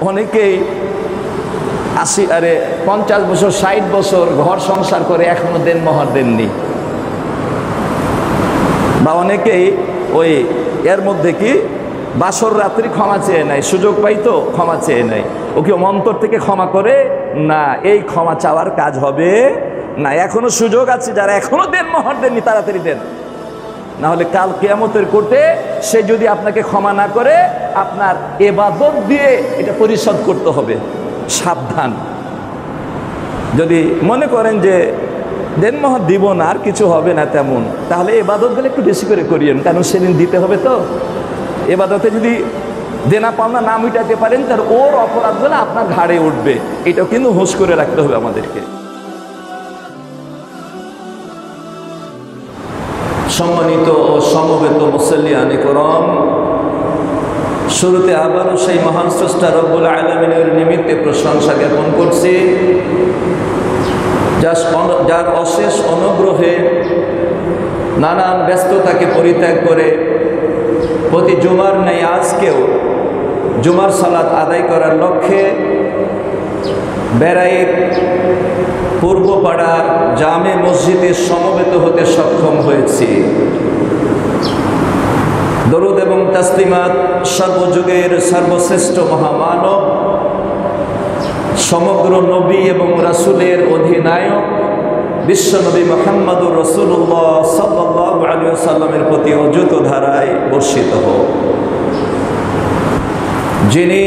অনেকেই আশি, আরে পঞ্চাশ বছর, ষাট বছর ঘর সংসার করে এখনও দেন মহর দেননি। বা অনেকেই ওই এর মধ্যে কি বাসর রাত্রি ক্ষমা চেয়ে নেয়, সুযোগ পাই তো ক্ষমা চেয়ে নেয়। ওকে মন্তর থেকে ক্ষমা করে? না, এই ক্ষমা চাওয়ার কাজ হবে না, এখনও সুযোগ আছে, যারা এখনও দেন মহর দেননি, তাড়াতাড়ি দেন। না হলে কাল কেয়ামতের কোর্টে সে যদি আপনাকে ক্ষমা না করে, আপনার এবাদত দিয়ে এটা পরিশোধ করতে হবে। সাবধান। যদি মনে করেন যে দেনমোহর দিব না, আর কিছু হবে না তেমন, তাহলে এবাদতগুলো একটু বেশি করে করিয়েন, কারণ সেদিন দিতে হবে তো। এবাদতে যদি দেনা পাওনা না মিটাতে পারেন, তার ওর অপরাধগুলো আপনার ঘাড়ে উঠবে। এটাও কিন্তু হুঁশ করে রাখতে হবে আমাদেরকে। সম্মানিত ও সমবেত মুসল্লিয়ানি করম। শুরুতে আবারও সেই মহান স্রষ্টা রব্বুল আলমিনের নিমিত্তে প্রশংসা জ্ঞাপন করছি। যার অশেষ অনুগ্রহে নানান ব্যস্ততাকে পরিত্যাগ করে প্রতি জুমার নেই আজকেও জুমার সালাত আদায় করার লক্ষ্যে বেড়াই পূর্বপাড়ার জামে মসজিদে সমবেত হতে সক্ষম হয়েছি। দরুদ এবং তাসলিমাত সর্বযুগের সর্বশ্রেষ্ঠ মহামানব, সমগ্র নবী এবং রাসুলের অধিনায়ক বিশ্বনবী মোহাম্মদুর রসুল্লাহ সাল্লাহ আলী সাল্লামের প্রতি অযুত ধারায় বর্ষিত হোক। যিনি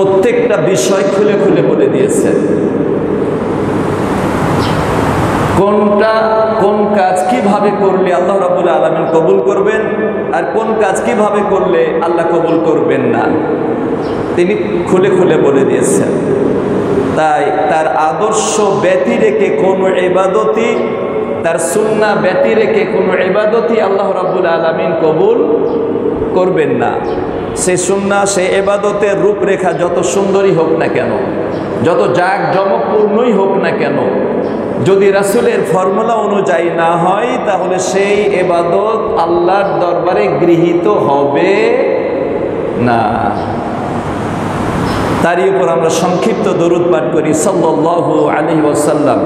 প্রত্যেকটা বিষয় খুলে খুলে বলে দিয়েছেন কোনটা, কোন কাজ কীভাবে করলে আল্লাহ রাবুল আলমিন কবুল করবেন আর কোন কাজ কীভাবে করলে আল্লাহ কবুল করবেন না, তিনি খুলে খুলে বলে দিয়েছেন। তাই তার আদর্শ ব্যতি রেখে কোনো এবাদতি তার সুন্না ব্যতি রেখে কোনো এবাদতি আল্লাহ রাবুল আলমিন কবুল করবেন না। সে সুন্না, সে এবাদতের রূপরেখা যত সুন্দরী হোক না কেন, যত জাক জমপূর্ণই হোক না কেন, যদি রাসুলের ফর্মুলা অনুযায়ী না হয়, তাহলে সেই এবাদত আল্লাহর দরবারে গৃহীত হবে না। তারই উপর আমরা সংক্ষিপ্ত দরুদ পাঠ করি সাল্লাহ আলী ওসাল্লাম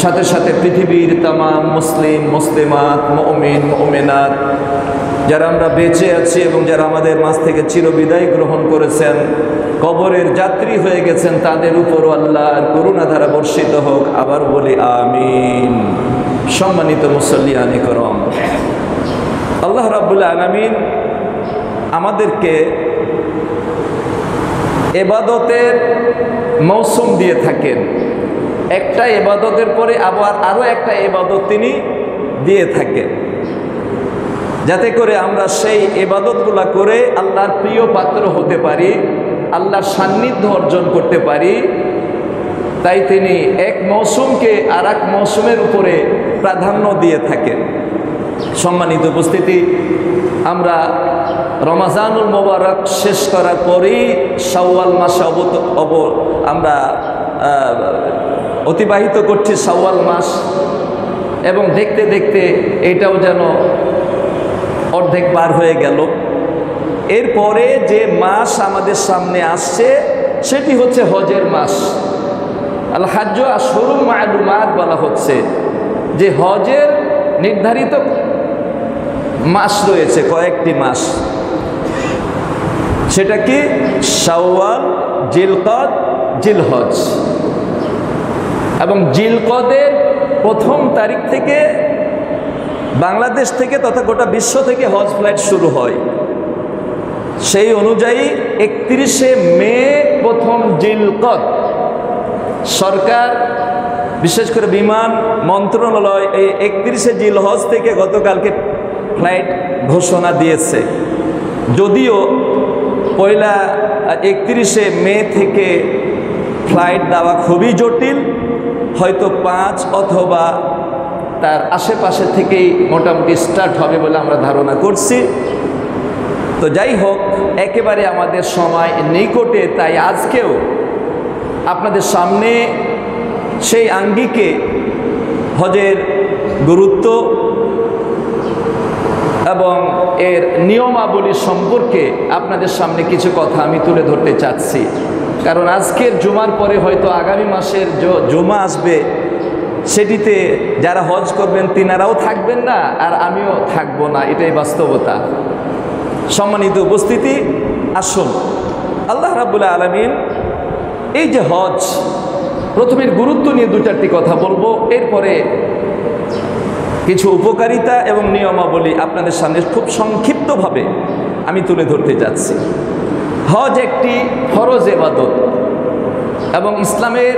সাথে সাথে পৃথিবীর তামাম মুসলিম, মুসলিমাত, মমিন, মমিনাত যারা আমরা বেঁচে আছি এবং যারা আমাদের মাঝ থেকে চিরবিদায় গ্রহণ করেছেন, কবরের যাত্রী হয়ে গেছেন, তাদের উপর আল্লাহর করুণা ধারা বর্ষিত হোক। আবার বলি, আমিন। সম্মানিত মুসল্লিয়ানি করম আল্লাহ রাবুল্লা আলমিন আমাদেরকে এবাদতের মৌসুম দিয়ে থাকেন। একটা এবাদতের পরে আবার আরও একটা এবাদত তিনি দিয়ে থাকেন। যাতে করে আমরা সেই এবাদতগুলা করে আল্লাহর প্রিয় পাত্র হতে পারি, আল্লাহর সান্নিধ্য অর্জন করতে পারি। তাই তিনি এক মৌসুমকে আর এক মৌসুমের উপরে প্রাধান্য দিয়ে থাকেন। সম্মানিত উপস্থিতি, আমরা রমাজানুল মোবারক শেষ করার পরেই সাওয়াল মাসে অব আমরা অতিবাহিত করছি সাওয়াল মাস। এবং দেখতে দেখতে এটাও যেন অর্ধেক পার হয়ে গেল। এরপরে যে মাস আমাদের সামনে আসছে, সেটি হচ্ছে হজের মাস। আল হাজ্য আর সরু মায়ালুমাত বলা হচ্ছে, যে হজের নির্ধারিত মাস রয়েছে, কয়েকটি মাস। সেটা কি? শাওয়াল, জিলকদ, জিলহজ। এবং জিলকদের প্রথম তারিখ থেকে বাংলাদেশ থেকে তথা গোটা বিশ্ব থেকে হজ ফ্লাইট শুরু হয়। সেই অনুযায়ী একত্রিশে মে প্রথম জিলকদ সরকার, বিশেষ করে বিমান মন্ত্রণালয়, এই একত্রিশে জিল হজ থেকে গতকালকে ফ্লাইট ঘোষণা দিয়েছে। যদিও পয়লা একত্রিশে মে থেকে ফ্লাইট দেওয়া খুবই জটিল, হয়তো পাঁচ অথবা তার আশেপাশে থেকেই মোটামুটি স্টার্ট হবে বলে আমরা ধারণা করছি। তো যাই হোক, একেবারে আমাদের সময় নিকটে তাই আজকেও আপনাদের সামনে সেই আঙ্গিকে হজের গুরুত্ব এবং এর নিয়মাবলী সম্পর্কে আপনাদের সামনে কিছু কথা আমি তুলে ধরতে চাচ্ছি। কারণ আজকের জুমার পরে হয়তো আগামী মাসের জুমা আসবে সেটিতে যারা হজ করবেন, তিনারাও থাকবেন না, আর আমিও থাকব না। এটাই বাস্তবতা। সম্মানিত উপস্থিতি, আসুন। আল্লাহ রাবুল্লাহ আলমিন এই যে হজ, প্রথমের গুরুত্ব নিয়ে দু চারটি কথা বলব। এরপরে কিছু উপকারিতা এবং নিয়মাবলী আপনাদের সামনে খুব সংক্ষিপ্তভাবে আমি তুলে ধরতে যাচ্ছি। হজ একটি ফরজ এবাদত এবং ইসলামের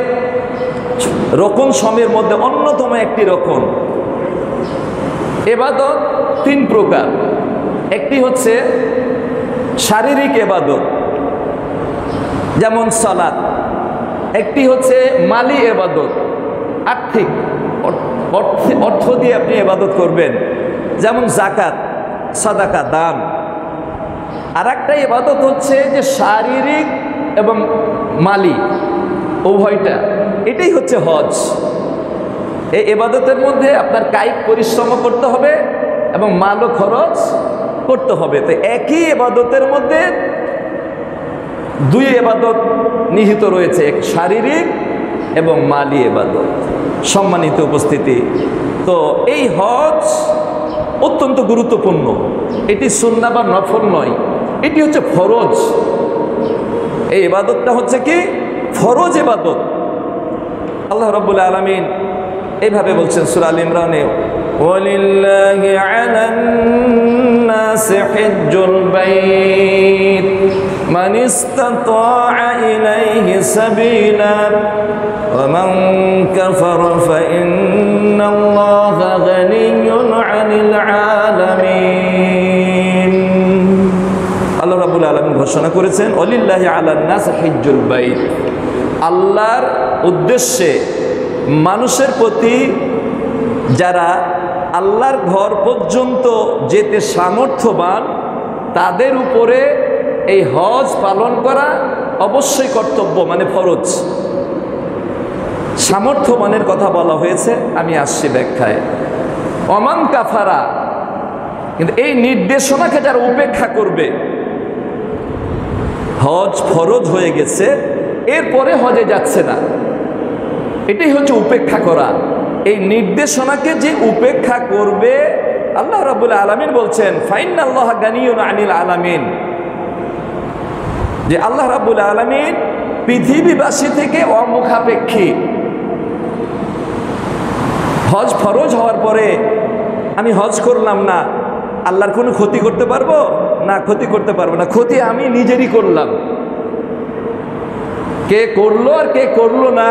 রকম সমের মধ্যে অন্যতম একটি রকম এবাদত তিন প্রকার। একটি হচ্ছে শারীরিক এবাদত, যেমন সালাত। একটি হচ্ছে মালি এবাদত, আর্থিক অর্থ দিয়ে আপনি এবাদত করবেন, যেমন জাকাত সাদাকা, দান। আর একটা এবাদত হচ্ছে যে শারীরিক এবং মালি, উভয়টা। এটাই হচ্ছে হজ। এই এবাদতের মধ্যে আপনার কায়িক পরিশ্রম করতে হবে এবং মালও খরচ করতে হবে। তো একই এবাদতের মধ্যে দুই এবাদত নিহিত রয়েছে, এক শারীরিক এবং মালি এবাদত সম্মানিত উপস্থিতি, তো এই হজ অত্যন্ত গুরুত্বপূর্ণ। এটি সুন্না বা নফল নয়, এটি হচ্ছে ফরজ। এই এবাদতটা হচ্ছে কি? ফরজ এবাদত আল্লাহ রব্বুল আলমিন এইভাবে বলছেন সুরাল ইমরানে ولله على الناس حج البيت من استطاع إليه سبيلا ومن كفر فإن الله غني عن العالمين আল্লাহ রাবুল আলমিন ঘোষণা করেছেন অলিল্লাহ আলান্নাস হিজ্জুল বাইত আল্লাহর উদ্দেশ্যে মানুষের প্রতি যারা আল্লাহর ঘর পর্যন্ত যেতে সামর্থ্যবান, তাদের উপরে এই হজ পালন করা অবশ্যই কর্তব্য মানে ফরজ। সামর্থ্যবানের কথা বলা হয়েছে, আমি আসছি ব্যাখ্যায়। অমান কাফারা, কিন্তু এই নির্দেশনাকে যারা উপেক্ষা করবে, হজ ফরজ হয়ে গেছে এরপরে হজে যাচ্ছে না। এটাই হচ্ছে উপেক্ষা করা। এই নির্দেশনাকে যে উপেক্ষা করবে, আল্লাহ রাবুল আলমিন বলছেন ফাইন আল্লাহ আনিল আলামিন। যে আল্লাহ রাবুল আলমিন পৃথিবীবাসী থেকে অমুখাপেক্ষী। হজ ফরজ হওয়ার পরে আমি হজ করলাম না, আল্লাহর কোনো ক্ষতি করতে পারব? না, ক্ষতি করতে পারব না। ক্ষতি আমি নিজেরই করলাম। কে করল আর কে করল না,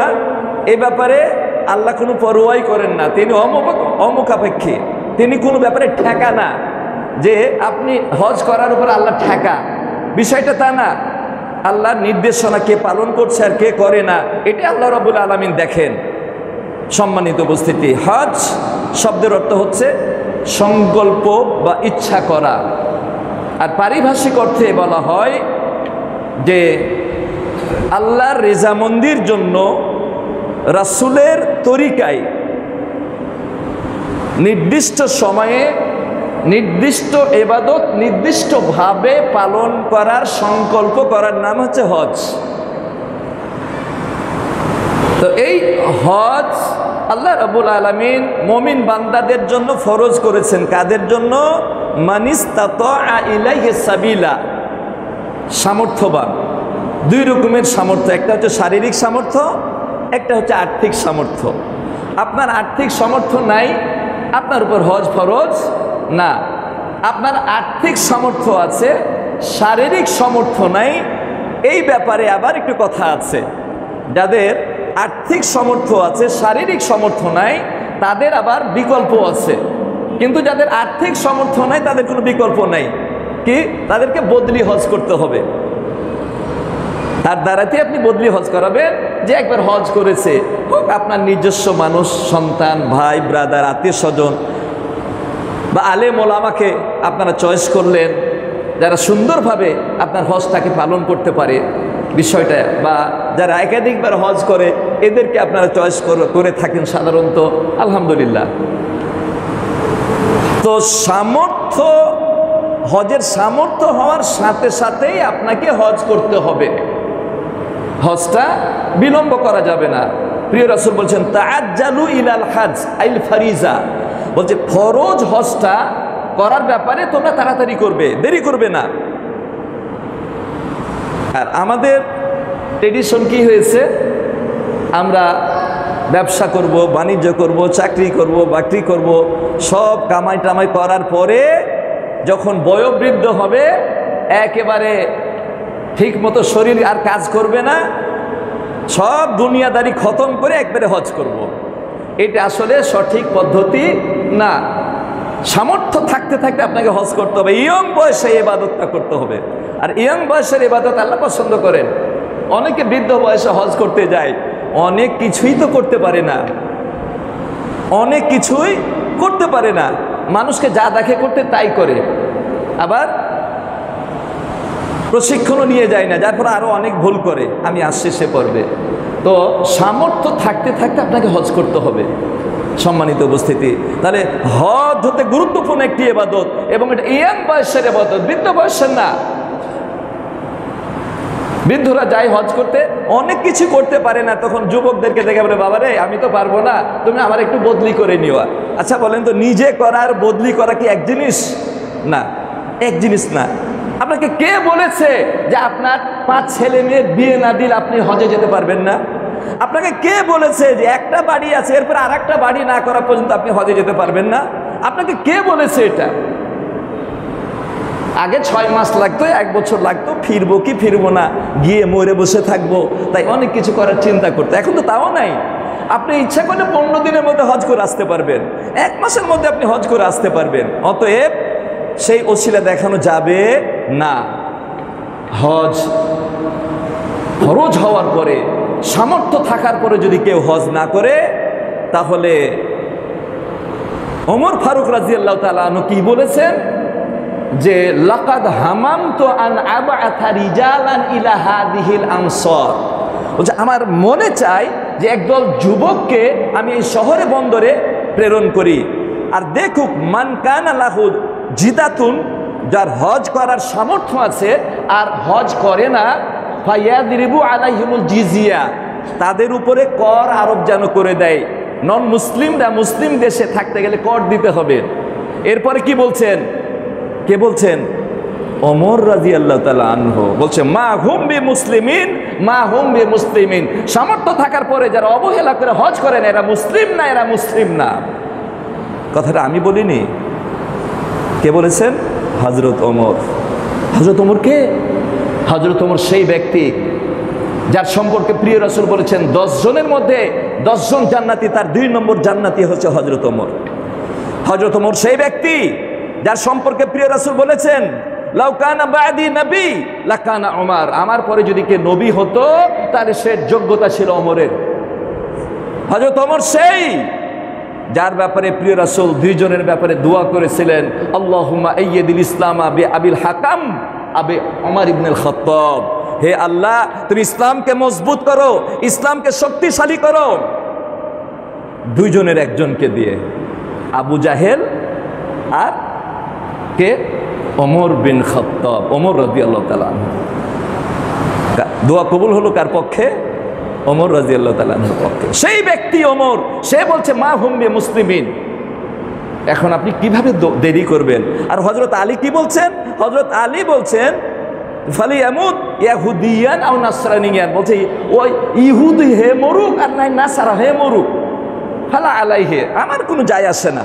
এ ব্যাপারে আল্লাহ কোনো পরোয়াই করেন না। তিনি অমুখাপেক্ষী। তিনি কোনো ব্যাপারে ঠেকা না যে আপনি হজ করার উপর আল্লাহ ঠেকা। বিষয়টা তা না। আল্লাহর নির্দেশনা কে পালন করছে আর কে করে না, এটা আল্লাহ রবুল আলমিন দেখেন। সম্মানিত উপস্থিতি, হজ শব্দের অর্থ হচ্ছে সংকল্প বা ইচ্ছা করা। আর পারিভাষিক অর্থে বলা হয় যে আল্লাহর রেজামন্দির জন্য রাসুলের তরিকায় নির্দিষ্ট সময়ে নির্দিষ্ট এবাদত নির্দিষ্টভাবে পালন করার সংকল্প করার নাম হচ্ছে হজ। তো এই হজ আল্লাহ রাবুল আলমিন মমিন বান্দাদের জন্য ফরজ করেছেন। কাদের জন্য? মানিস্তাত সাবিলা। সামর্থ্যবান। দুই রকমের সামর্থ্য, একটা হচ্ছে শারীরিক সামর্থ্য, একটা হচ্ছে আর্থিক সামর্থ্য। আপনার আর্থিক সামর্থ্য নাই, আপনার উপর হজ ফরজ না। আপনার আর্থিক সামর্থ্য আছে, শারীরিক সামর্থ্য নাই, এই ব্যাপারে আবার একটু কথা আছে। যাদের আর্থিক সামর্থ্য আছে, শারীরিক সামর্থ্য নাই, তাদের আবার বিকল্প আছে। কিন্তু যাদের আর্থিক সামর্থ্য নাই, তাদের কোনো বিকল্প নাই। কি? তাদেরকে বদলি হজ করতে হবে। তার দ্বারাতে আপনি বদলি হজ করাবেন, যে একবার হজ করেছে। হোক আপনার নিজস্ব মানুষ, সন্তান, ভাই ব্রাদার আত্মীয় স্বজন, বা আলেম ওলামাকে আপনারা চয়েস করলেন, যারা সুন্দরভাবে আপনার হজটাকে পালন করতে পারে বিষয়টা, বা যারা একাধিকবার হজ করে, এদেরকে আপনারা চয়েস করে থাকেন সাধারণত। আলহামদুলিল্লাহ। তো সামর্থ্য, হজের সামর্থ্য হওয়ার সাথে সাথেই আপনাকে হজ করতে হবে। হজটা বিলম্ব করা যাবে না। প্রিয় রাসুল বলছেন তাজ্জালু ইলাল হাজ, আইল ফারিজা। বলছে, ফরজ হজটা করার ব্যাপারে তোমরা তাড়াতাড়ি করবে, দেরি করবে না। আর আমাদের ট্রেডিশন কি হয়েছে? আমরা ব্যবসা করব, বাণিজ্য করব, চাকরি করব, বাকরি করব, সব কামাই টামাই করার পরে যখন বয়োবৃদ্ধ হবে, একেবারে ঠিক মতো শরীর আর কাজ করবে না, সব দুনিয়াদারি খতম করে একবারে হজ করব। এটা আসলে সঠিক পদ্ধতি না। সামর্থ্য থাকতে থাকতে আপনাকে হজ করতে হবে, ইয়ং বয়সে এবাদতটা করতে হবে। আর ইয়ং বয়সের এবাদত আল্লাহ পছন্দ করেন। অনেকে বৃদ্ধ বয়সে হজ করতে যায়, অনেক কিছুই তো করতে পারে না। অনেক কিছুই করতে পারে না। মানুষকে যা দেখে করতে তাই করে। আবার প্রশিক্ষণও নিয়ে যায় না, যার ফলে আরও অনেক ভুল করে। আমি আসছি সে পর্বে। তো সামর্থ্য থাকতে থাকতে আপনাকে হজ করতে হবে। সম্মানিত উপস্থিতি। তাহলে হজ হতে গুরুত্বপূর্ণ একটি এবাদত, এবং এটা ইয়াং বয়সের এবাদত। বৃদ্ধ বয়সের না। বৃদ্ধরা যায় হজ করতে, অনেক কিছু করতে পারে না, তখন যুবকদেরকে দেখে বলে বাবা রে আমি তো পারব না, তুমি আমার একটু বদলি করে নিও। আচ্ছা বলেন তো, নিজে করার বদলি করা কি এক জিনিস? না, এক জিনিস না। আপনাকে কে বলেছে যে আপনার পাঁচ ছেলে মেয়ের বিয়ে না দিলে আপনি হজে যেতে পারবেন না? আপনাকে কে বলেছে যে একটা বাড়ি আছে, এরপর আর একটা বাড়ি না করা পর্যন্ত আপনি হজে যেতে পারবেন না? আপনাকে কে বলেছে এটা? আগে ছয় মাস লাগতো, এক বছর লাগতো, ফিরবো কি ফিরবো না, গিয়ে মরে বসে থাকব, তাই অনেক কিছু করার চিন্তা করতো। এখন তো তাও নাই। আপনি ইচ্ছা করলে পনেরো দিনের মধ্যে হজ করে আসতে পারবেন। এক মাসের মধ্যে আপনি হজ করে আসতে পারবেন। অতএব সেই অশিলা দেখানো যাবে না। হজ ফরজ হওয়ার পরে, সামর্থ্য থাকার পরে যদি কেউ হজ না করে, তাহলে অমর ফারুক রাজি আল্লাহ তালু কি বলেছেন? যে, লাকাদ হামাম তো আন আবাথা রিজালান ইলা হাদিহিল আনসর। বলছে, আমার মনে চাই যে, একদল যুবককে আমি এই শহরে বন্দরে প্রেরণ করি। আর দেখুক, মান কান জিদাতুন, যার হজ করার সামর্থ্য আছে, আর হজ করে না ফাইয়াদিরিবু আলাইহিমুল জিজিয়া, তাদের উপরে কর আরোপ যেন করে দেয়। নন মুসলিমরা মুসলিম দেশে থাকতে গেলে কর দিতে হবে। এরপরে কি বলছেন? কে বলছেন? অমর রাজি আল্লাহ তালা আনহ বলছে, মা হুম বি মুসলিমিন মা হুম বি মুসলিমিন সামর্থ্য থাকার পরে যারা অবহেলা করে হজ করেন এরা মুসলিম না, এরা মুসলিম না। কথাটা আমি বলিনি। কে বলেছেন? হজরত ওমর। হজরত ওমর কে? হজরত ওমর সেই ব্যক্তি যার সম্পর্কে প্রিয় রসুল বলেছেন, দশ জনের মধ্যে দশজন জান্নাতি, তার দুই নম্বর জান্নাতি হচ্ছে হজরত ওমর। হজরত ওমর সেই ব্যক্তি যার সম্পর্কে প্রিয় রসুল বলেছেন লাউকানা নবী আমার পরে যদি কে নবী হতো, তাহলে সে যোগ্যতা ছিল অমরের হজরত অমর সেই যার ব্যাপারে প্রিয় রাসুল দুইজনের ব্যাপারে দোয়া করেছিলেন আল্লাহুমা আইয়দিল ইসলাম আবে আবিল হাকাম আবে অমার ইবনুল খত্তব। হে আল্লাহ, তুমি ইসলামকে মজবুত করো, ইসলামকে শক্তিশালী করো। দুইজনের একজনকে দিয়ে আবু জাহেল আর কে? অমর বিন খত্তব অমর রাজি আল্লাহ তালা দোয়া কবুল হলো কার পক্ষে? অমর রাজি আল্লাহ তালার পক্ষে। সেই ব্যক্তি অমর সে বলছে, মা হুম্বে মুসলিমিন। এখন আপনি কীভাবে দেরি করবেন? আর হজরত আলী কি বলছেন? হজরত আলী বলছেন, ফালি এমন ইয়াহুদিয়ান আর নাসরানিয়ান। বলছে, ওই ইহুদি হে মরুক আর নাই নাসারা হে মরুক। ফালা আলাই হে আমার কোনো যায় আসে না।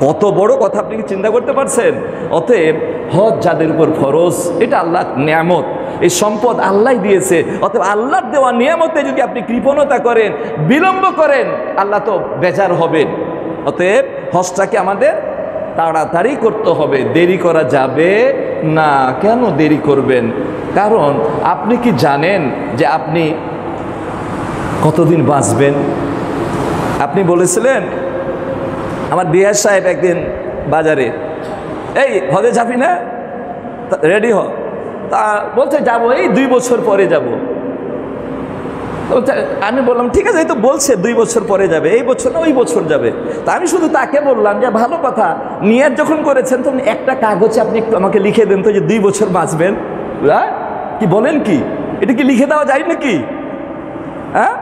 কত বড় কথা আপনি কি চিন্তা করতে পারছেন? অতএব হজ যাদের উপর ফরজ, এটা আল্লাহ নিয়ামত। এই সম্পদ আল্লাহ দিয়েছে। অতএব আল্লাহর দেওয়া নিয়ামতে যদি আপনি কৃপণতা করেন, বিলম্ব করেন, আল্লাহ তো বেজার হবেন। অতএব হজটাকে আমাদের তাড়াতাড়ি করতে হবে। দেরি করা যাবে না। কেন দেরি করবেন? কারণ আপনি কি জানেন যে আপনি কতদিন বাঁচবেন? আপনি বলেছিলেন আমার বিহার সাহেব একদিন বাজারে এই হজে যাবি না? রেডি হ। তা বলছে যাব এই দুই বছর পরে যাব। আমি বললাম ঠিক আছে এই তো বলছে দুই বছর পরে যাবে এই বছর না ওই বছর যাবে। তা আমি শুধু তাকে বললাম যে ভালো কথা নিয়াত যখন করেছেন তখন একটা কাগজে আপনি একটু আমাকে লিখে দেন তো যে দুই বছর বাঁচবেন। হ্যাঁ? কি বলেন কি? এটা কি লিখে দেওয়া যায় নাকি? হ্যাঁ?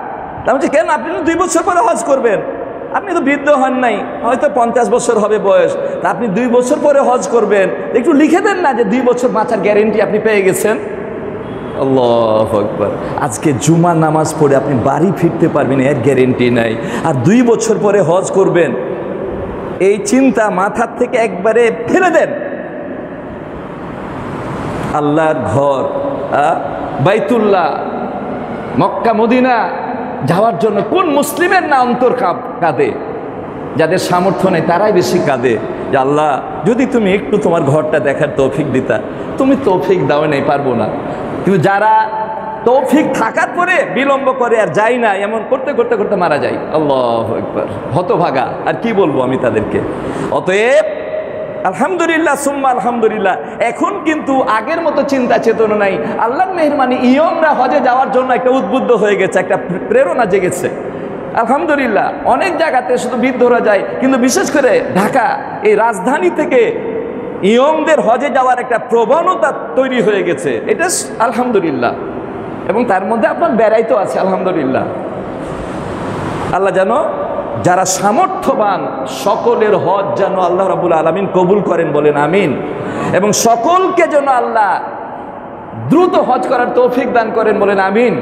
তা বলছি, কেন? আপনি দুই বছর পরে হজ করবেন? আপনি তো বৃদ্ধ হন নাই, হয়তো পঞ্চাশ বছর হবে বয়স, তা আপনি দুই বছর পরে হজ করবেন। একটু লিখে দেন না যে দুই বছর বাঁচার গ্যারেন্টি আপনি পেয়ে গেছেন? আল্লাহ আকবার। আজকে জুমা নামাজ পড়ে আপনি বাড়ি ফিরতে পারবেন, এর গ্যারেন্টি নাই। আর দুই বছর পরে হজ করবেন, এই চিন্তা মাথার থেকে একবারে ফেলে দেন। আল্লাহর ঘর বাইতুল্লাহ, মক্কা, মদিনা যাওয়ার জন্য কোন মুসলিমের না অন্তর কাঁদে? যাদের সামর্থ্য নেই, তারাই বেশি কাঁদে। যে আল্লাহ, যদি তুমি একটু তোমার ঘরটা দেখার তৌফিক দিতা, তুমি তৌফিক দাও নেই, পারব না। কিন্তু যারা তৌফিক থাকার পরে বিলম্ব করে আর যায় না, এমন করতে করতে করতে মারা যায়। আল্লাহ একবার হতভাগা। আর কি বলব আমি তাদেরকে? অতএব আলহামদুলিল্লাহ, সুম্মা আলহামদুলিল্লাহ। এখন কিন্তু আগের মতো চিন্তা, চেতনা নাই। আল্লাহর মেহরবানি ইয়মরা হজে যাওয়ার জন্য একটা উদ্বুদ্ধ হয়ে গেছে, একটা প্রেরণা জেগেছে। আলহামদুলিল্লাহ, অনেক জায়গাতে শুধু বৃদ্ধরা যায়, কিন্তু বিশেষ করে ঢাকা, এই রাজধানী থেকে ইয়মদের হজে যাওয়ার একটা প্রবণতা তৈরি হয়ে গেছে। এটা আলহামদুলিল্লাহ। এবং তার মধ্যে আপনার বেড়াইতো আছে, আলহামদুলিল্লাহ। আল্লাহ যেন যারা সামর্থ্যবান, সকলের হজ যেন আল্লাহ রাবুল আলমিন কবুল করেন বলেন, আমিন। এবং সকলকে যেন আল্লাহ দ্রুত হজ করার তৌফিক দান করেন বলেন, আমিন।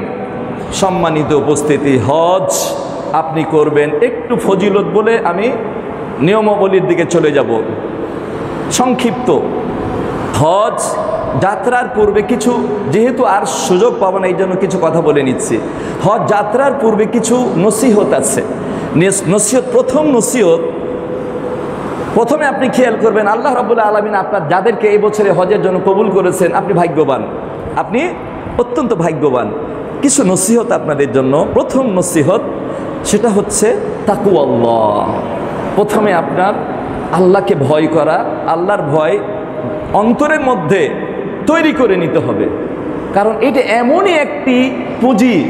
সম্মানিত উপস্থিতি, হজ আপনি করবেন একটু ফজিলত বলে আমি নিয়মাবলীর দিকে চলে যাব। সংক্ষিপ্ত। হজ যাত্রার পূর্বে কিছু, যেহেতু আর সুযোগ পাবো না এই জন্য কিছু কথা বলে নিচ্ছি। হজ যাত্রার পূর্বে কিছু নসিহত আছে। নসিহত, প্রথম নসিহত, প্রথমে আপনি খেয়াল করবেন আল্লাহ রাবুল্লাহ আলমিন আপনার যাদেরকে এই বছরে হজের জন্য কবুল করেছেন, আপনি ভাগ্যবান। আপনি অত্যন্ত ভাগ্যবান। কিছু নসিহত আপনাদের জন্য। প্রথম নসিহত সেটা হচ্ছে তাকু আল্লাহ প্রথমে আপনার আল্লাহকে ভয় করা, আল্লাহর ভয় অন্তরের মধ্যে তৈরি করে নিতে হবে। কারণ এটা এমনই একটি পুঁজি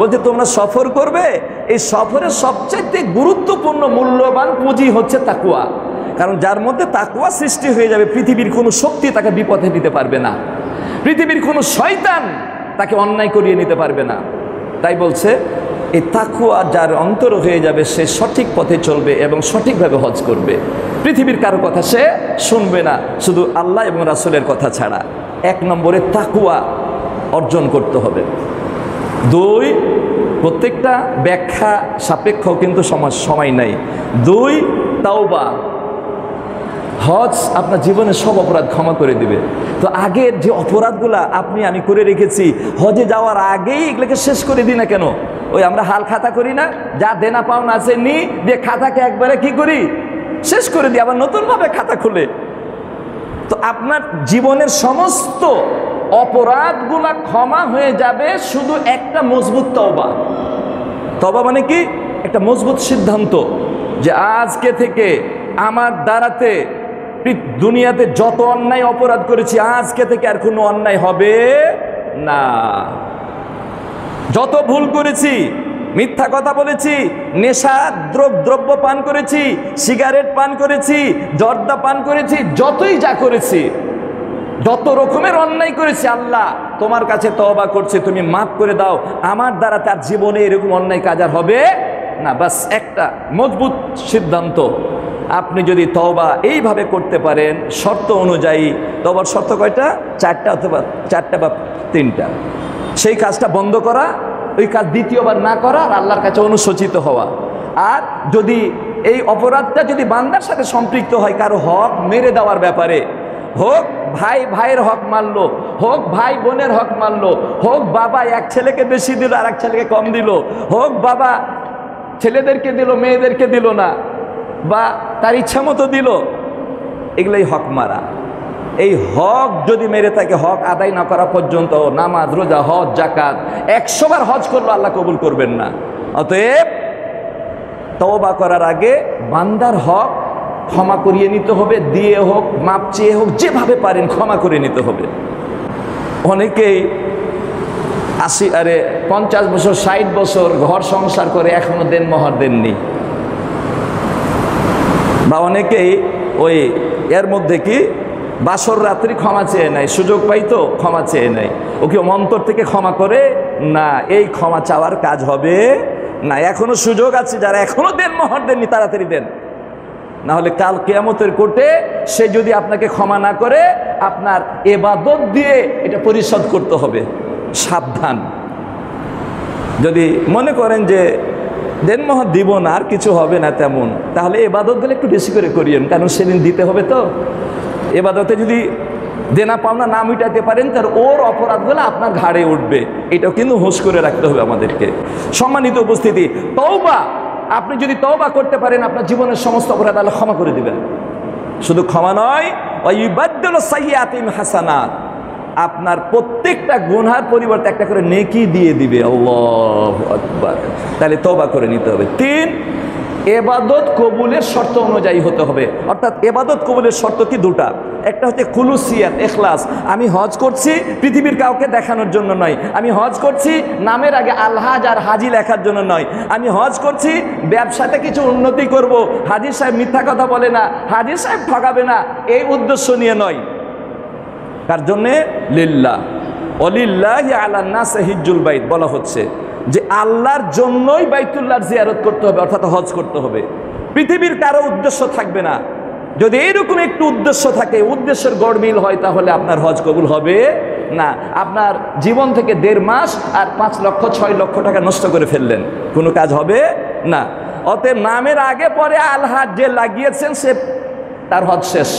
বলতে তোমরা সফর করবে, এই সফরের সবচাইতে গুরুত্বপূর্ণ মূল্যবান পুঁজি হচ্ছে তাকুয়া কারণ যার মধ্যে তাকুয়া সৃষ্টি হয়ে যাবে, পৃথিবীর কোনো শক্তি তাকে বিপথে দিতে পারবে না। পৃথিবীর কোনো শয়তান তাকে অন্যায় করিয়ে নিতে পারবে না। তাই বলছে, এই তাকুয়া যার অন্তর হয়ে যাবে, সে সঠিক পথে চলবে এবং সঠিকভাবে হজ করবে। পৃথিবীর কারও কথা সে শুনবে না, শুধু আল্লাহ এবং রাসুলের কথা ছাড়া। এক নম্বরে তাকুয়া অর্জন করতে হবে। দুই, প্রত্যেকটা ব্যাখ্যা সাপেক্ষ কিন্তু সমাজ সময় নাই। দুই, তাওবা। হজ আপনার জীবনে সব অপরাধ ক্ষমা করে দিবে। তো আগের যে অপরাধগুলা আপনি, আমি করে রেখেছি, হজে যাওয়ার আগেই এগুলোকে শেষ করে দিই না কেন? ওই আমরা হাল খাতা করি না, যা দেনা পাওনা আছে নি, দিয়ে খাতাকে একবারে কি করি? শেষ করে দিই, আবার নতুনভাবে খাতা খুলে। তো আপনার জীবনের সমস্ত অপরাধগুলা ক্ষমা হয়ে যাবে শুধু একটা মজবুত তবা তবা মানে কি? একটা মজবুত সিদ্ধান্ত যে আজকে থেকে আমার দ্বারাতে দুনিয়াতে যত অন্যায় অপরাধ করেছি, আজকে থেকে আর কোনো অন্যায় হবে না। যত ভুল করেছি মিথ্যা কথা বলেছি, নেশা, দ্রব- দ্রব্য পান করেছি, সিগারেট পান করেছি, জর্দা পান করেছি, যতই যা করেছি, যত রকমের অন্যায় করেছি, আল্লাহ তোমার কাছে তওবা করছে, তুমি মাফ করে দাও। আমার দ্বারা তার জীবনে এরকম অন্যায় কাজ আর হবে না। বাস একটা মজবুত সিদ্ধান্ত। আপনি যদি তওবা এইভাবে করতে পারেন, শর্ত অনুযায়ী তবার শর্ত কয়টা? চারটা অথবা চারটা বা তিনটা। সেই কাজটা বন্ধ করা ওই কাজ দ্বিতীয়বার না করা আর আল্লাহর কাছে অনুশোচিত হওয়া। আর যদি এই অপরাধটা যদি বান্দার সাথে সম্পৃক্ত হয়, কারও হক মেরে দেওয়ার ব্যাপারে, হোক ভাই ভাইয়ের হক মারলো হোক ভাই বোনের হক মারলো হোক বাবা এক ছেলেকে বেশি দিল আর এক ছেলেকে কম দিল, হোক বাবা ছেলেদেরকে দিল, মেয়েদেরকে দিল না, বা তার ইচ্ছা মতো দিল, এগুলোই হক মারা। এই হক যদি মেরে থাকে, হক আদায় না করা পর্যন্ত নামাজ, রোজা, হজ জাকাত একশো বার হজ করল আল্লাহ কবুল করবেন না। অতএব তওবা করার আগে বান্দার হক ক্ষমা করিয়ে নিতে হবে, দিয়ে হোক, মাপ চেয়ে হোক, যেভাবে পারেন ক্ষমা করে নিতে হবে। অনেকেই আশি, আরে পঞ্চাশ বছর, ষাট বছর ঘর সংসার করে এখনও দেন মহর দেননি। বা অনেকেই ওই এর মধ্যে কি বাসর রাত্রি ক্ষমা চেয়ে নেয় সুযোগ পাইতো ক্ষমা চেয়ে নেয় ওকে মন্তর থেকে ক্ষমা করে? না, এই ক্ষমা চাওয়ার কাজ হবে না। এখনও সুযোগ আছে, যারা এখনও দেন মহর দেননি, তাড়াতাড়ি দেন। না হলে কাল কেয়ামতের কোর্টে সে যদি আপনাকে ক্ষমা না করে, আপনার এবাদত দিয়ে এটা পরিশোধ করতে হবে। সাবধান। যদি মনে করেন যে দেনমোহর দিব না, আর কিছু হবে না তেমন, তাহলে এবাদতগুলো একটু বেশি করে করিয়েন, কারণ সেদিন দিতে হবে তো। এবাদতে যদি দেনা পাওনা না মিটাতে পারেন, তার ওর অপরাধগুলো আপনার ঘাড়ে উঠবে। এটাও কিন্তু হোশ করে রাখতে হবে আমাদেরকে। সম্মানিত উপস্থিতি, তওবা, আপনি যদি তওবা করতে পারেন, আপনার জীবনের সমস্ত অপরাধ আল্লাহ ক্ষমা করে দিবেন। শুধু ক্ষমা নয় ওয়াইবাদ্দাল সাইয়াতিন আপনার প্রত্যেকটা গুনহার পরিবর্তে একটা করে নেকি দিয়ে দিবে। আল্লাহ তাহলে তবা করে নিতে হবে। তিন এবাদত কবুলের শর্ত অনুযায়ী হতে হবে। অর্থাৎ এবাদত কবুলের শর্ত কি দুটা? একটা হচ্ছে খুলুসিয়াত, এখলাস। আমি হজ করছি পৃথিবীর কাউকে দেখানোর জন্য নয়। আমি হজ করছি নামের আগে আলহাজ আর হাজি লেখার জন্য নয়। আমি হজ করছি ব্যবসাতে কিছু উন্নতি করব। হাজির সাহেব মিথ্যা কথা বলে না। হাজির সাহেব ঠকাবে না। এই উদ্দেশ্য নিয়ে নয়। তার জন্যে? লিল্লা অলিল্লাহ আলান্না হিজ্জুল বাইত বলা হচ্ছে। যে আল্লাহর জন্যই বাইতুল্লাহর জিয়ারত করতে হবে, অর্থাৎ হজ করতে হবে। পৃথিবীর কারও উদ্দেশ্য থাকবে না। যদি এইরকম একটু উদ্দেশ্য থাকে, উদ্দেশ্যের গড়মিল হয়, তাহলে আপনার হজ কবুল হবে না। আপনার জীবন থেকে দেড় মাস আর পাঁচ লক্ষ, ছয় লক্ষ টাকা নষ্ট করে ফেললেন। কোনো কাজ হবে না। অতএব নামের আগে পরে আলহাজ যে লাগিয়েছেন, সে তার হজ শেষ।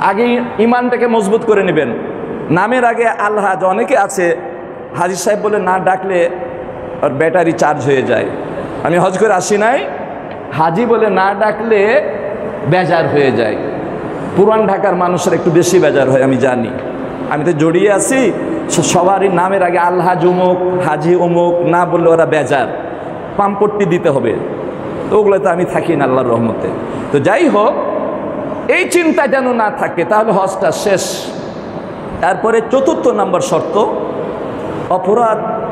আগে ইমানটাকে মজবুত করে নেবেন। নামের আগে আলহাজ, অনেকে আছে, হাজির সাহেব বলে না ডাকলে ওর ব্যাটারি চার্জ হয়ে যায়। আমি হজ করে আসি নাই, হাজি বলে না ডাকলে বেজার হয়ে যায়। পুরান ঢাকার মানুষের একটু বেশি বেজার হয়, আমি জানি। আমি তো জড়িয়ে আছি সবারই নামের আগে আল্লাহ অমুক হাজি অমুক না বললে ওরা বেজার। পাম্পট্টি দিতে হবে। তো ওগুলো তো আমি থাকি না আল্লাহর রহমতে। তো যাই হোক, এই চিন্তা যেন না থাকে, তাহলে হজটা শেষ। তারপরে চতুর্থ নম্বর শর্ত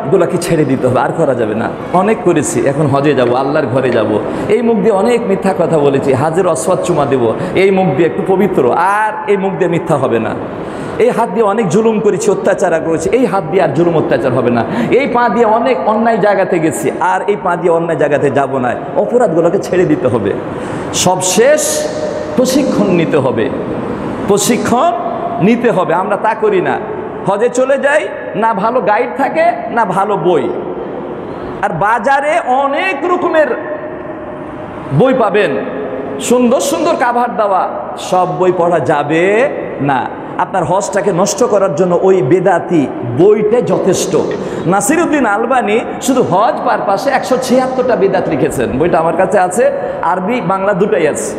অপরাধগুলোকে ছেড়ে দিতে হবে, আর করা যাবে না। অনেক করেছি, এখন হজে যাব, আল্লাহর ঘরে যাব। এই মুখ দিয়ে অনেক মিথ্যা কথা বলেছি, হাজের অসৎ চুমা দেব, এই মুখ দিয়ে একটু পবিত্র, আর এই মুখ দিয়ে মিথ্যা হবে না। এই হাত দিয়ে অনেক জুলুম করেছি, অত্যাচার করেছি, এই হাত দিয়ে আর জুলুম, অত্যাচার হবে না। এই পা দিয়ে অনেক অন্যায় জায়গাতে গেছি, আর এই পা দিয়ে অন্যায় জায়গাতে যাব না। অপরাধগুলোকে ছেড়ে দিতে হবে। সবশেষ প্রশিক্ষণ নিতে হবে। প্রশিক্ষণ নিতে হবে, আমরা তা করি না। হজে চলে যাই, না ভালো গাইড থাকে, না ভালো বই। আর বাজারে অনেক রকমের বই পাবেন। সুন্দর সুন্দর কাভার দেওয়া, সব বই পড়া যাবে না। আপনার হজটাকে নষ্ট করার জন্য ওই বেদাতি বইটা যথেষ্ট। নাসিরুদ্দিন আলবানি শুধু হজ পারপাসে একশো ছিয়াত্তরটা বেদাত লিখেছেন বইটা আমার কাছে আছে, আরবি, বাংলা দুটাই আছে।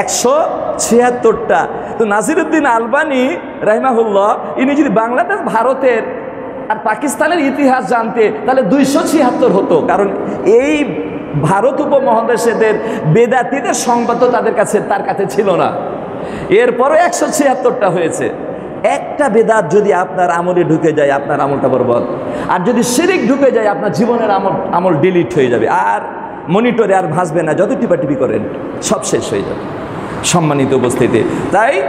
একশো ছিয়াত্তরটা। তো নাসিরুদ্দিন আলবানি, রাহিমাহুল্লাহ, ইনি যদি বাংলাদেশ, ভারতের আর পাকিস্তানের ইতিহাস জানতে, তাহলে দুইশো ছিয়াত্তর হতো। কারণ এই ভারত উপমহাদেশেদের বেদাতিদের সংবাদ তো তাদের কাছে, তার কাছে ছিল না। এরপরও একশো ছিয়াত্তরটা হয়েছে। একটা বেদাত যদি আপনার আমলে ঢুকে যায়, আপনার আমলটা বরবাদ। আর যদি শিরিক ঢুকে যায়, আপনার জীবনের আমল আমল ডিলিট হয়ে যাবে। আর মনিটরে আর ভাসবে না যত টিপাটিপি করেন, সব শেষ হয়ে যাবে। সম্মানিত উপস্থিতি। তাই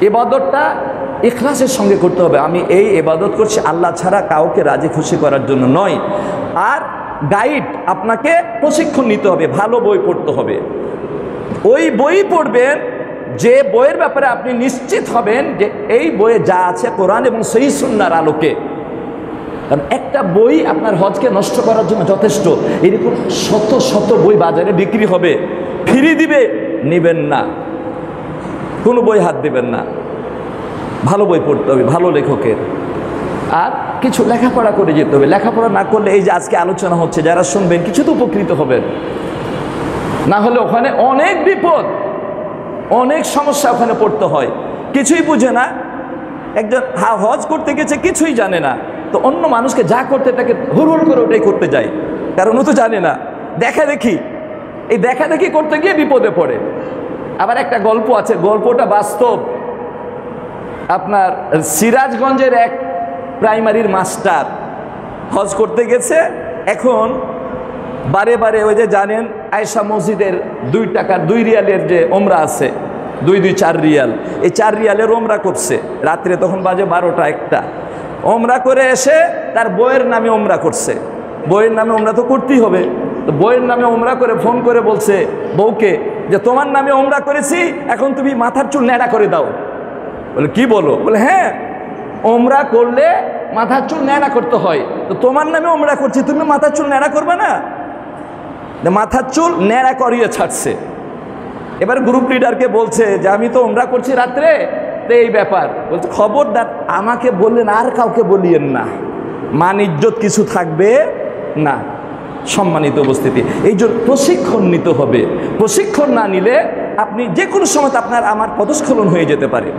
এবাদতটা এখলাসের সঙ্গে করতে হবে। আমি এই এবাদত করছি আল্লাহ ছাড়া কাউকে রাজি খুশি করার জন্য নয়। আর গাইড আপনাকে প্রশিক্ষণ নিতে হবে, ভালো বই পড়তে হবে। ওই বই পড়বেন, যে বইয়ের ব্যাপারে আপনি নিশ্চিত হবেন যে এই বইয়ে যা আছে কোরআন এবং সেই সুন্নার আলোকে। কারণ একটা বই আপনার হজকে নষ্ট করার জন্য যথেষ্ট। এরকম শত শত বই বাজারে বিক্রি হবে, ফিরি দিবে। নেবেন না। কোনো বই হাত দিবেন না। ভালো বই পড়তে হবে, ভালো লেখকের। আর কিছু লেখাপড়া করে যেতে হবে। লেখাপড়া না করলে এই যে আজকে আলোচনা হচ্ছে, যারা শুনবেন, কিছু তো উপকৃত হবেন। না হলে ওখানে অনেক বিপদ, অনেক সমস্যা ওখানে পড়তে হয়। কিছুই বুঝে না। একজন হা হজ করতে গেছে, কিছুই জানে না। তো অন্য মানুষকে যা করতে, তাকে হুড় হুড় করে ওটাই করতে যায়। কারণ ও তো জানে না। দেখা দেখি। এই দেখা দেখি করতে গিয়ে বিপদে পড়ে। আবার একটা গল্প আছে, গল্পটা বাস্তব। আপনার সিরাজগঞ্জের এক প্রাইমারির মাস্টার হজ করতে গেছে। এখন বারে বারে ওই যে জানেন আয়সা মসজিদের দুই টাকার, দুই রিয়ালের যে ওমরা আছে, দুই দুই, চার রিয়াল। এই চার রিয়ালের ওমরা করছে। রাত্রে তখন বাজে বারোটা একটা। ওমরা করে এসে তার বইয়ের নামে ওমরা করছে। বইয়ের নামে ওমরা তো করতেই হবে। বইয়ের নামে ওমরা করে ফোন করে বলছে বউকে যে, তোমার নামে ওমরা করেছি, এখন তুমি মাথার চুল ন্যাড়া করে দাও। বলে, কি বলো? বলে হ্যাঁ ওমরা করলে মাথার চুল ন্যাড়া করতে হয়। তো তোমার নামে ওমরা করছি, তুমি মাথার চুল ন্যাড়া করবে না? মাথার চুল ন্যাড়া করিয়ে ছাড়ছে। এবার গ্রুপ লিডারকে বলছে যে, আমি তো ওমরা করছি রাত্রে? তো এই ব্যাপার। বলছে, খবরদার, আমাকে বললেন আর কাউকে বলিয়েন না। মান ইজ্জত কিছু থাকবে না। সম্মানিত উপস্থিতি। এই জন্য প্রশিক্ষণ নিতে হবে। প্রশিক্ষণ না নিলে আপনি যে কোনো সময় আপনার আমার পদস্খলন হয়ে যেতে পারে।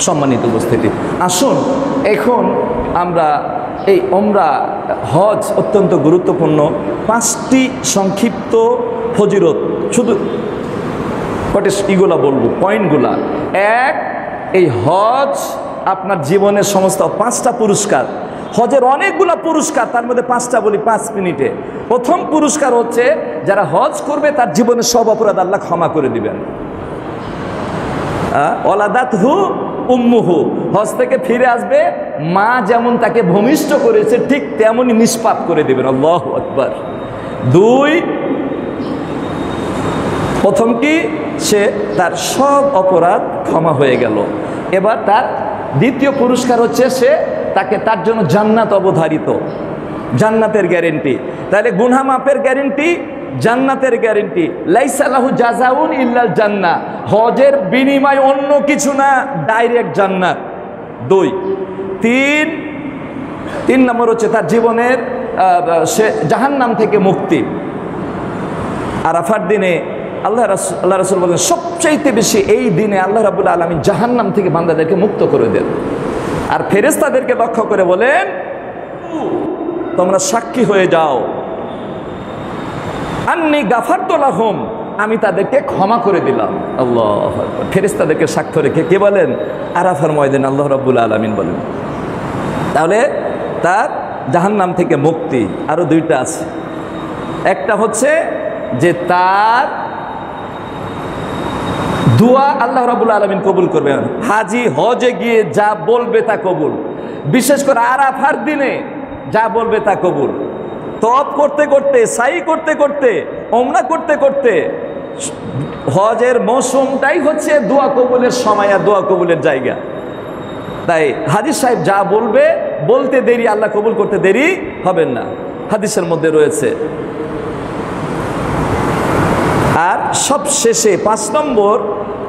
সম্মানিত উপস্থিতি। আসুন, এখন আমরা এই ওমরা হজ অত্যন্ত গুরুত্বপূর্ণ। পাঁচটি সংক্ষিপ্ত ফজিরত শুধু কটে ইগুলা বলব, পয়েন্টগুলা। এক, এই হজ আপনার জীবনের সমস্ত পাঁচটা পুরস্কার। হজের অনেকগুলা পুরস্কার, তার মধ্যে পাঁচটা বলি পাঁচ মিনিটে। প্রথম পুরস্কার হচ্ছে যারা হজ করবে, তার জীবনের সব অপরাধ আল্লাহ ক্ষমা করে দিবেন। অলাদাত হু উম্মুহু। হজ থেকে ফিরে আসবে, মা যেমন তাকে ভূমিষ্ঠ করেছে, ঠিক তেমনই নিষ্পাপ করে দেবেন। আল্লাহ আকবার। দুই, প্রথম কি? সে তার সব অপরাধ ক্ষমা হয়ে গেল। এবার তার দ্বিতীয় পুরস্কার হচ্ছে সে তাকে তার জন্য জান্নাত অবধারিত। জান্নাতের গ্যারেন্টি তাহলে গুনহা মাপের গ্যারেন্টি জান্নাতের গ্যারেন্টি লাইসালাহু জাজাউন ইল্লাল জান্না হজের বিনিময় অন্য কিছু না ডাইরেক্ট জান্নাত। দুই। তিন তিন নম্বর হচ্ছে তার জীবনের সে জাহান্নাম থেকে মুক্তি। আর আরাফার দিনে আল্লাহ রাসূল আল্লাহ রসুল বলেন, সবচাইতে বেশি এই দিনে আল্লাহ রাবুল আলমী জাহান্নাম থেকে বান্দাদেরকে মুক্ত করে দেন। আর ফেরেস্তাদেরকে লক্ষ্য করে বলেন, তোমরা সাক্ষী হয়ে যাও। আন্নি গাফার হোম আমি তাদেরকে ক্ষমা করে দিলাম। আল্লাহ ফেরেস্তাদেরকে সাক্ষ্য রেখে কে বলেন? আরাফার ময়দিন আল্লাহ রাবুল আলমিন বলেন। তাহলে তার জাহান্নাম থেকে মুক্তি আরও দুইটা আছে। একটা হচ্ছে যে তার দোয়া আল্লাহ রাবুল আলমিন কবুল করবেন। হাজি, হজে গিয়ে যা বলবে তা কবুল। বিশেষ করে আরাফার দিনে যা বলবে তা কবুল। তপ করতে করতে, সাই করতে করতে, ওমরা করতে করতে, হজের মৌসুমটাই হচ্ছে দোয়া কবুলের সময় আর দোয়া কবুলের জায়গা। তাই হাদিস সাহেব যা বলবে, বলতে দেরি, আল্লাহ কবুল করতে দেরি হবেন না। হাদিসের মধ্যে রয়েছে। আর সব শেষে পাঁচ নম্বর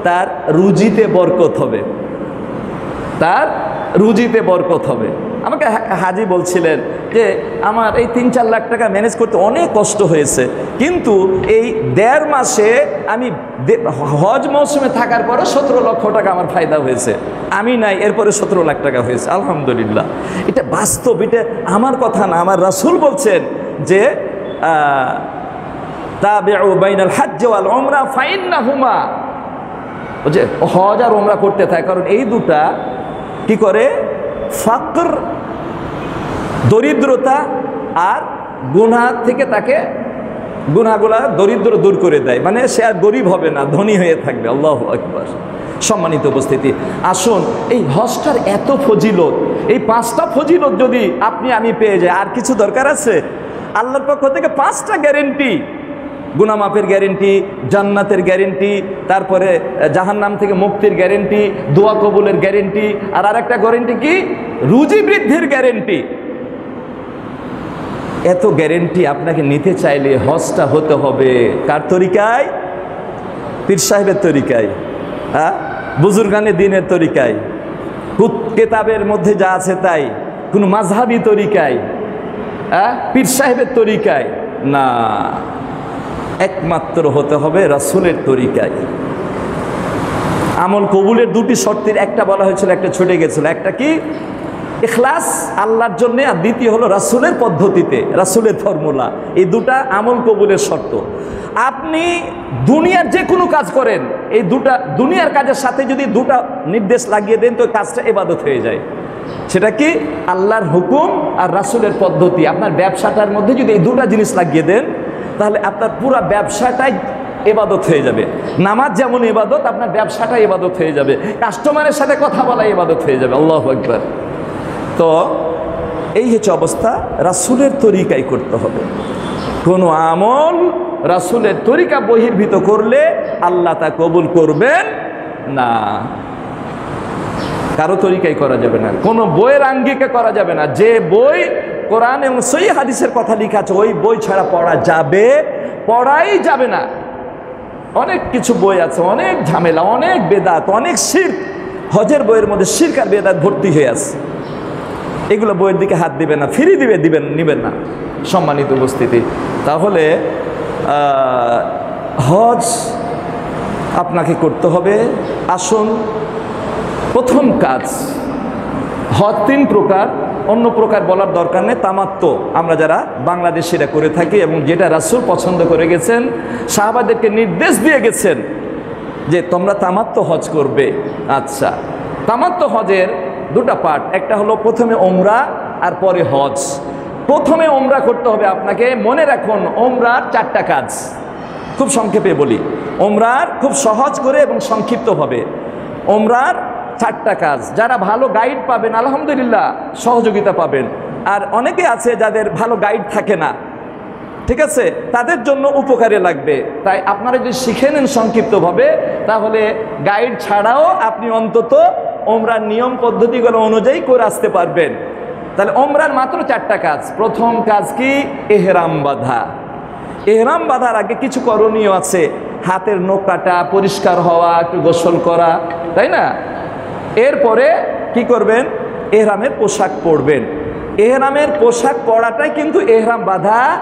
তার রুজিতে বরকত হবে। তার রুজিতে বরকত হবে। আমাকে হাজি বলছিলেন যে, আমার এই তিন চার লাখ টাকা ম্যানেজ করতে অনেক কষ্ট হয়েছে। কিন্তু এই দেড় মাসে আমি হজ মৌসুমে থাকার পরে সতেরো লক্ষ টাকা আমার ফায়দা হয়েছে। আমি নাই, এরপরে সতেরো লাখ টাকা হয়েছে। আলহামদুলিল্লাহ। এটা বাস্তব, এটা আমার কথা না। আমার রাসূল বলছেন যে তাবেউ বাইনাল হাজ্জ ওয়াল উমরা ফাইন্নাহুমা ও যে হজ আর ওমরা করতে থাকে, কারণ এই দুটা কি করে? ফাকর, দরিদ্রতা আর গুনা থেকে তাকে গুনাগুলা দরিদ্র দূর করে দেয়। মানে সে আর গরিব হবে না, ধনী হয়ে থাকবে। আল্লাহ আকবার। সম্মানিত উপস্থিতি, আসুন এই হজটার এত ফজিলত, এই পাঁচটা ফজিলত যদি আপনি আমি পেয়ে যাই, আর কিছু দরকার আছে? আল্লাহর পক্ষ থেকে পাঁচটা গ্যারেন্টি গুনামাপের গ্যারেন্টি জান্নাতের গ্যারেন্টি তারপরে জাহান্নাম থেকে মুক্তির গ্যারেন্টি দোয়া কবুলের গ্যারেন্টি আর আরেকটা গ্যারেন্টি কি? রুজি বৃদ্ধির গ্যারেন্টি এত গ্যারেন্টি আপনাকে নিতে চাইলে হজটা হতে হবে। কার তরিকায়? পীর সাহেবের তরিকায়। হ্যাঁ? বুজুর্গানে দিনের তরিকায়। কুত- কেতাবের মধ্যে যা আছে তাই। কোনো মাঝহাবি তরিকায়। হ্যাঁ? পীর সাহেবের তরিকায়। না। একমাত্র হতে হবে রাসূলের তরিকায়। আমল কবুলের দুটি শর্তের একটা বলা হয়েছিল, একটা ছুটে গেছিল। একটা কি? এখলাস আল্লাহর জন্য, আর দ্বিতীয় হলো রাসুলের পদ্ধতিতে, রাসূলের ফর্মুলা। এই দুটা আমল কবুলের শর্ত। আপনি দুনিয়ার যে কোনো কাজ করেন, এই দুটা, দুনিয়ার কাজের সাথে যদি দুটা নির্দেশ লাগিয়ে দেন, তো কাজটা এবাদত হয়ে যায়। সেটা কি? আল্লাহর হুকুম আর রাসুলের পদ্ধতি। আপনার ব্যবসাটার মধ্যে যদি এই দুটা জিনিস লাগিয়ে দেন তাহলে আপনার পুরো ব্যবসাটাই এবাদত হয়ে যাবে। নামাজ যেমন এবাদত, আপনার ব্যবসাটা এবাদত হয়ে যাবে। কাস্টমারের সাথে কথা বলা এবাদত হয়ে যাবে। আল্লাহ একবার তো এই হচ্ছে অবস্থা। রাসুলের তরিকাই করতে হবে। কোনো আমল রাসুলের তরিকা বহির্ভূত করলে আল্লাহ তা কবুল করবেন না। কারও তরিকাই করা যাবে না। কোনো বইয়ের আঙ্গিকে করা যাবে না। যে বই কোরআন এবং সই হাদিসের কথা লেখা আছে, ওই বই ছাড়া পড়া যাবে, পড়াই যাবে না। অনেক কিছু বই আছে, অনেক ঝামেলা, অনেক বেদাত, অনেক শির হজের বইয়ের মধ্যে শির্ক আর বেদাত ভর্তি হয়ে আছে। এগুলো বইয়ের দিকে হাত দিবে না ফিরি দিবে, দিবেন, নিবেন না সম্মানিত উপস্থিতি। তাহলে হজ আপনাকে করতে হবে। আসুন, প্রথম কাজ, হজ তিন প্রকার। অন্য প্রকার বলার দরকার নেই, তামাত্ম। আমরা যারা বাংলাদেশিরা করে থাকি এবং যেটা রাসুল পছন্দ করে গেছেন শাহবাদেরকে নির্দেশ দিয়ে গেছেন যে তোমরা তামাত্ম হজ করবে। আচ্ছা তামাত্ম হজের দুটা পার্ট একটা হলো প্রথমে ওমরা আর পরে হজ। প্রথমে ওমরা করতে হবে আপনাকে, মনে রাখুন, ওমরার চারটা কাজ। খুব সংক্ষেপে বলি, ওমরার খুব সহজ করে এবং সংক্ষিপ্তভাবে ওমরার চারটা কাজ। যারা ভালো গাইড পাবেন, আলহামদুলিল্লাহ, সহযোগিতা পাবেন। আর অনেকে আছে যাদের ভালো গাইড থাকে না। ঠিক আছে? তাদের জন্য উপকারে লাগবে। তাই আপনারা যদি শিখে নেন সংক্ষিপ্তভাবে, তাহলে গাইড ছাড়াও আপনি অন্তত ওমরার নিয়ম পদ্ধতিগুলো অনুযায়ী করে আসতে পারবেন। তাহলে ওমরার মাত্র চারটা কাজ। প্রথম কাজ কি? এহরাম বাধা। এহরাম বাঁধার আগে কিছু করণীয় আছে। হাতের নখ কাটা পরিষ্কার হওয়া, একটু গোসল করা, তাই না? এরপরে কি করবেন? এহরামের পোশাক পরবেন। এহরামের পোশাক পরাটাই কিন্তু এহরাম বাঁধা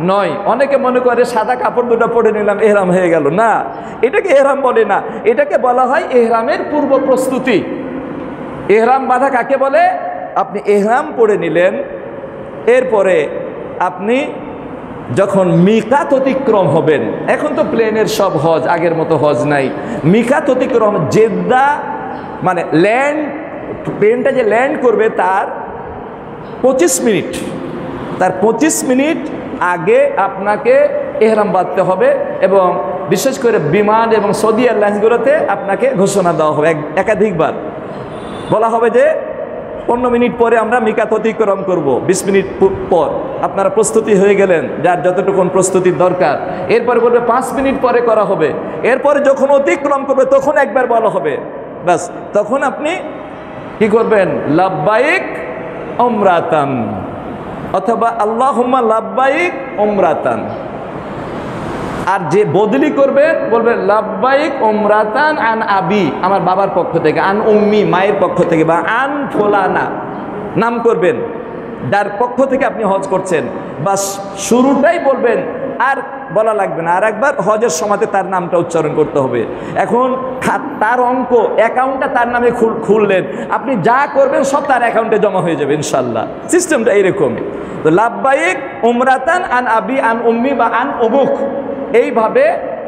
নয়। অনেকে মনে করে সাদা কাপড় দুটো পরে নিলাম, এহরাম হয়ে গেল। না, এটাকে এহরাম বলে না। এটাকে বলা হয় এহরামের পূর্ব প্রস্তুতি। এহরাম বাঁধা কাকে বলে? আপনি এহরাম পরে নিলেন। এরপরে আপনি যখন মিকাত অতিক্রম হবেন, এখন তো প্লেনের সব হজ, আগের মতো হজ নাই। মিকাত অতিক্রম, জেদ্দা মানে ল্যান্ড প্লেনটা যে ল্যান্ড করবে তার পঁচিশ মিনিট। তার পঁচিশ মিনিট আগে আপনাকে এহরাম বাঁধতে হবে এবং বিশেষ করে বিমান এবং সৌদি এয়ারলাইন্সগুলোতে আপনাকে ঘোষণা দেওয়া হবে এক- একাধিকবার। বলা হবে যে পনেরো মিনিট পরে আমরা মিকাত অতিক্রম করব, বিশ মিনিট পু- পর। আপনারা প্রস্তুতি হয়ে গেলেন, যার যতটুকুন প্রস্তুতির দরকার। এরপরে বলবে পাঁচ মিনিট পরে করা হবে। এরপরে যখন অতিক্রম করবে, তখন একবার বলা হবে। ব্যাস, তখন আপনি কি করবেন? লাভবাইক অমরাতান অথবা আল্লাহ লাভবাইক অমরাতান আর যে বদলি করবেন বলবেন লাভবাইক ওমরাতান আন আবি আমার বাবার পক্ষ থেকে, আন উম্মি মায়ের পক্ষ থেকে, বা আন ফোলানা নাম করবেন। যার পক্ষ থেকে আপনি হজ করছেন। বা শুরুটাই বলবেন আর বলা লাগবে না। আর একবার হজের সময়তে তার নামটা উচ্চারণ করতে হবে। এখন তার অঙ্ক, অ্যাকাউন্টটা তার নামে খুললেন। আপনি যা করবেন সব তার অ্যাকাউন্টে জমা হয়ে যাবে ইনশাল্লাহ সিস্টেমটা এইরকম। তো লাভবাইক উমরাতান আন আবি আন উম্মি বা আন অমুক এইভাবে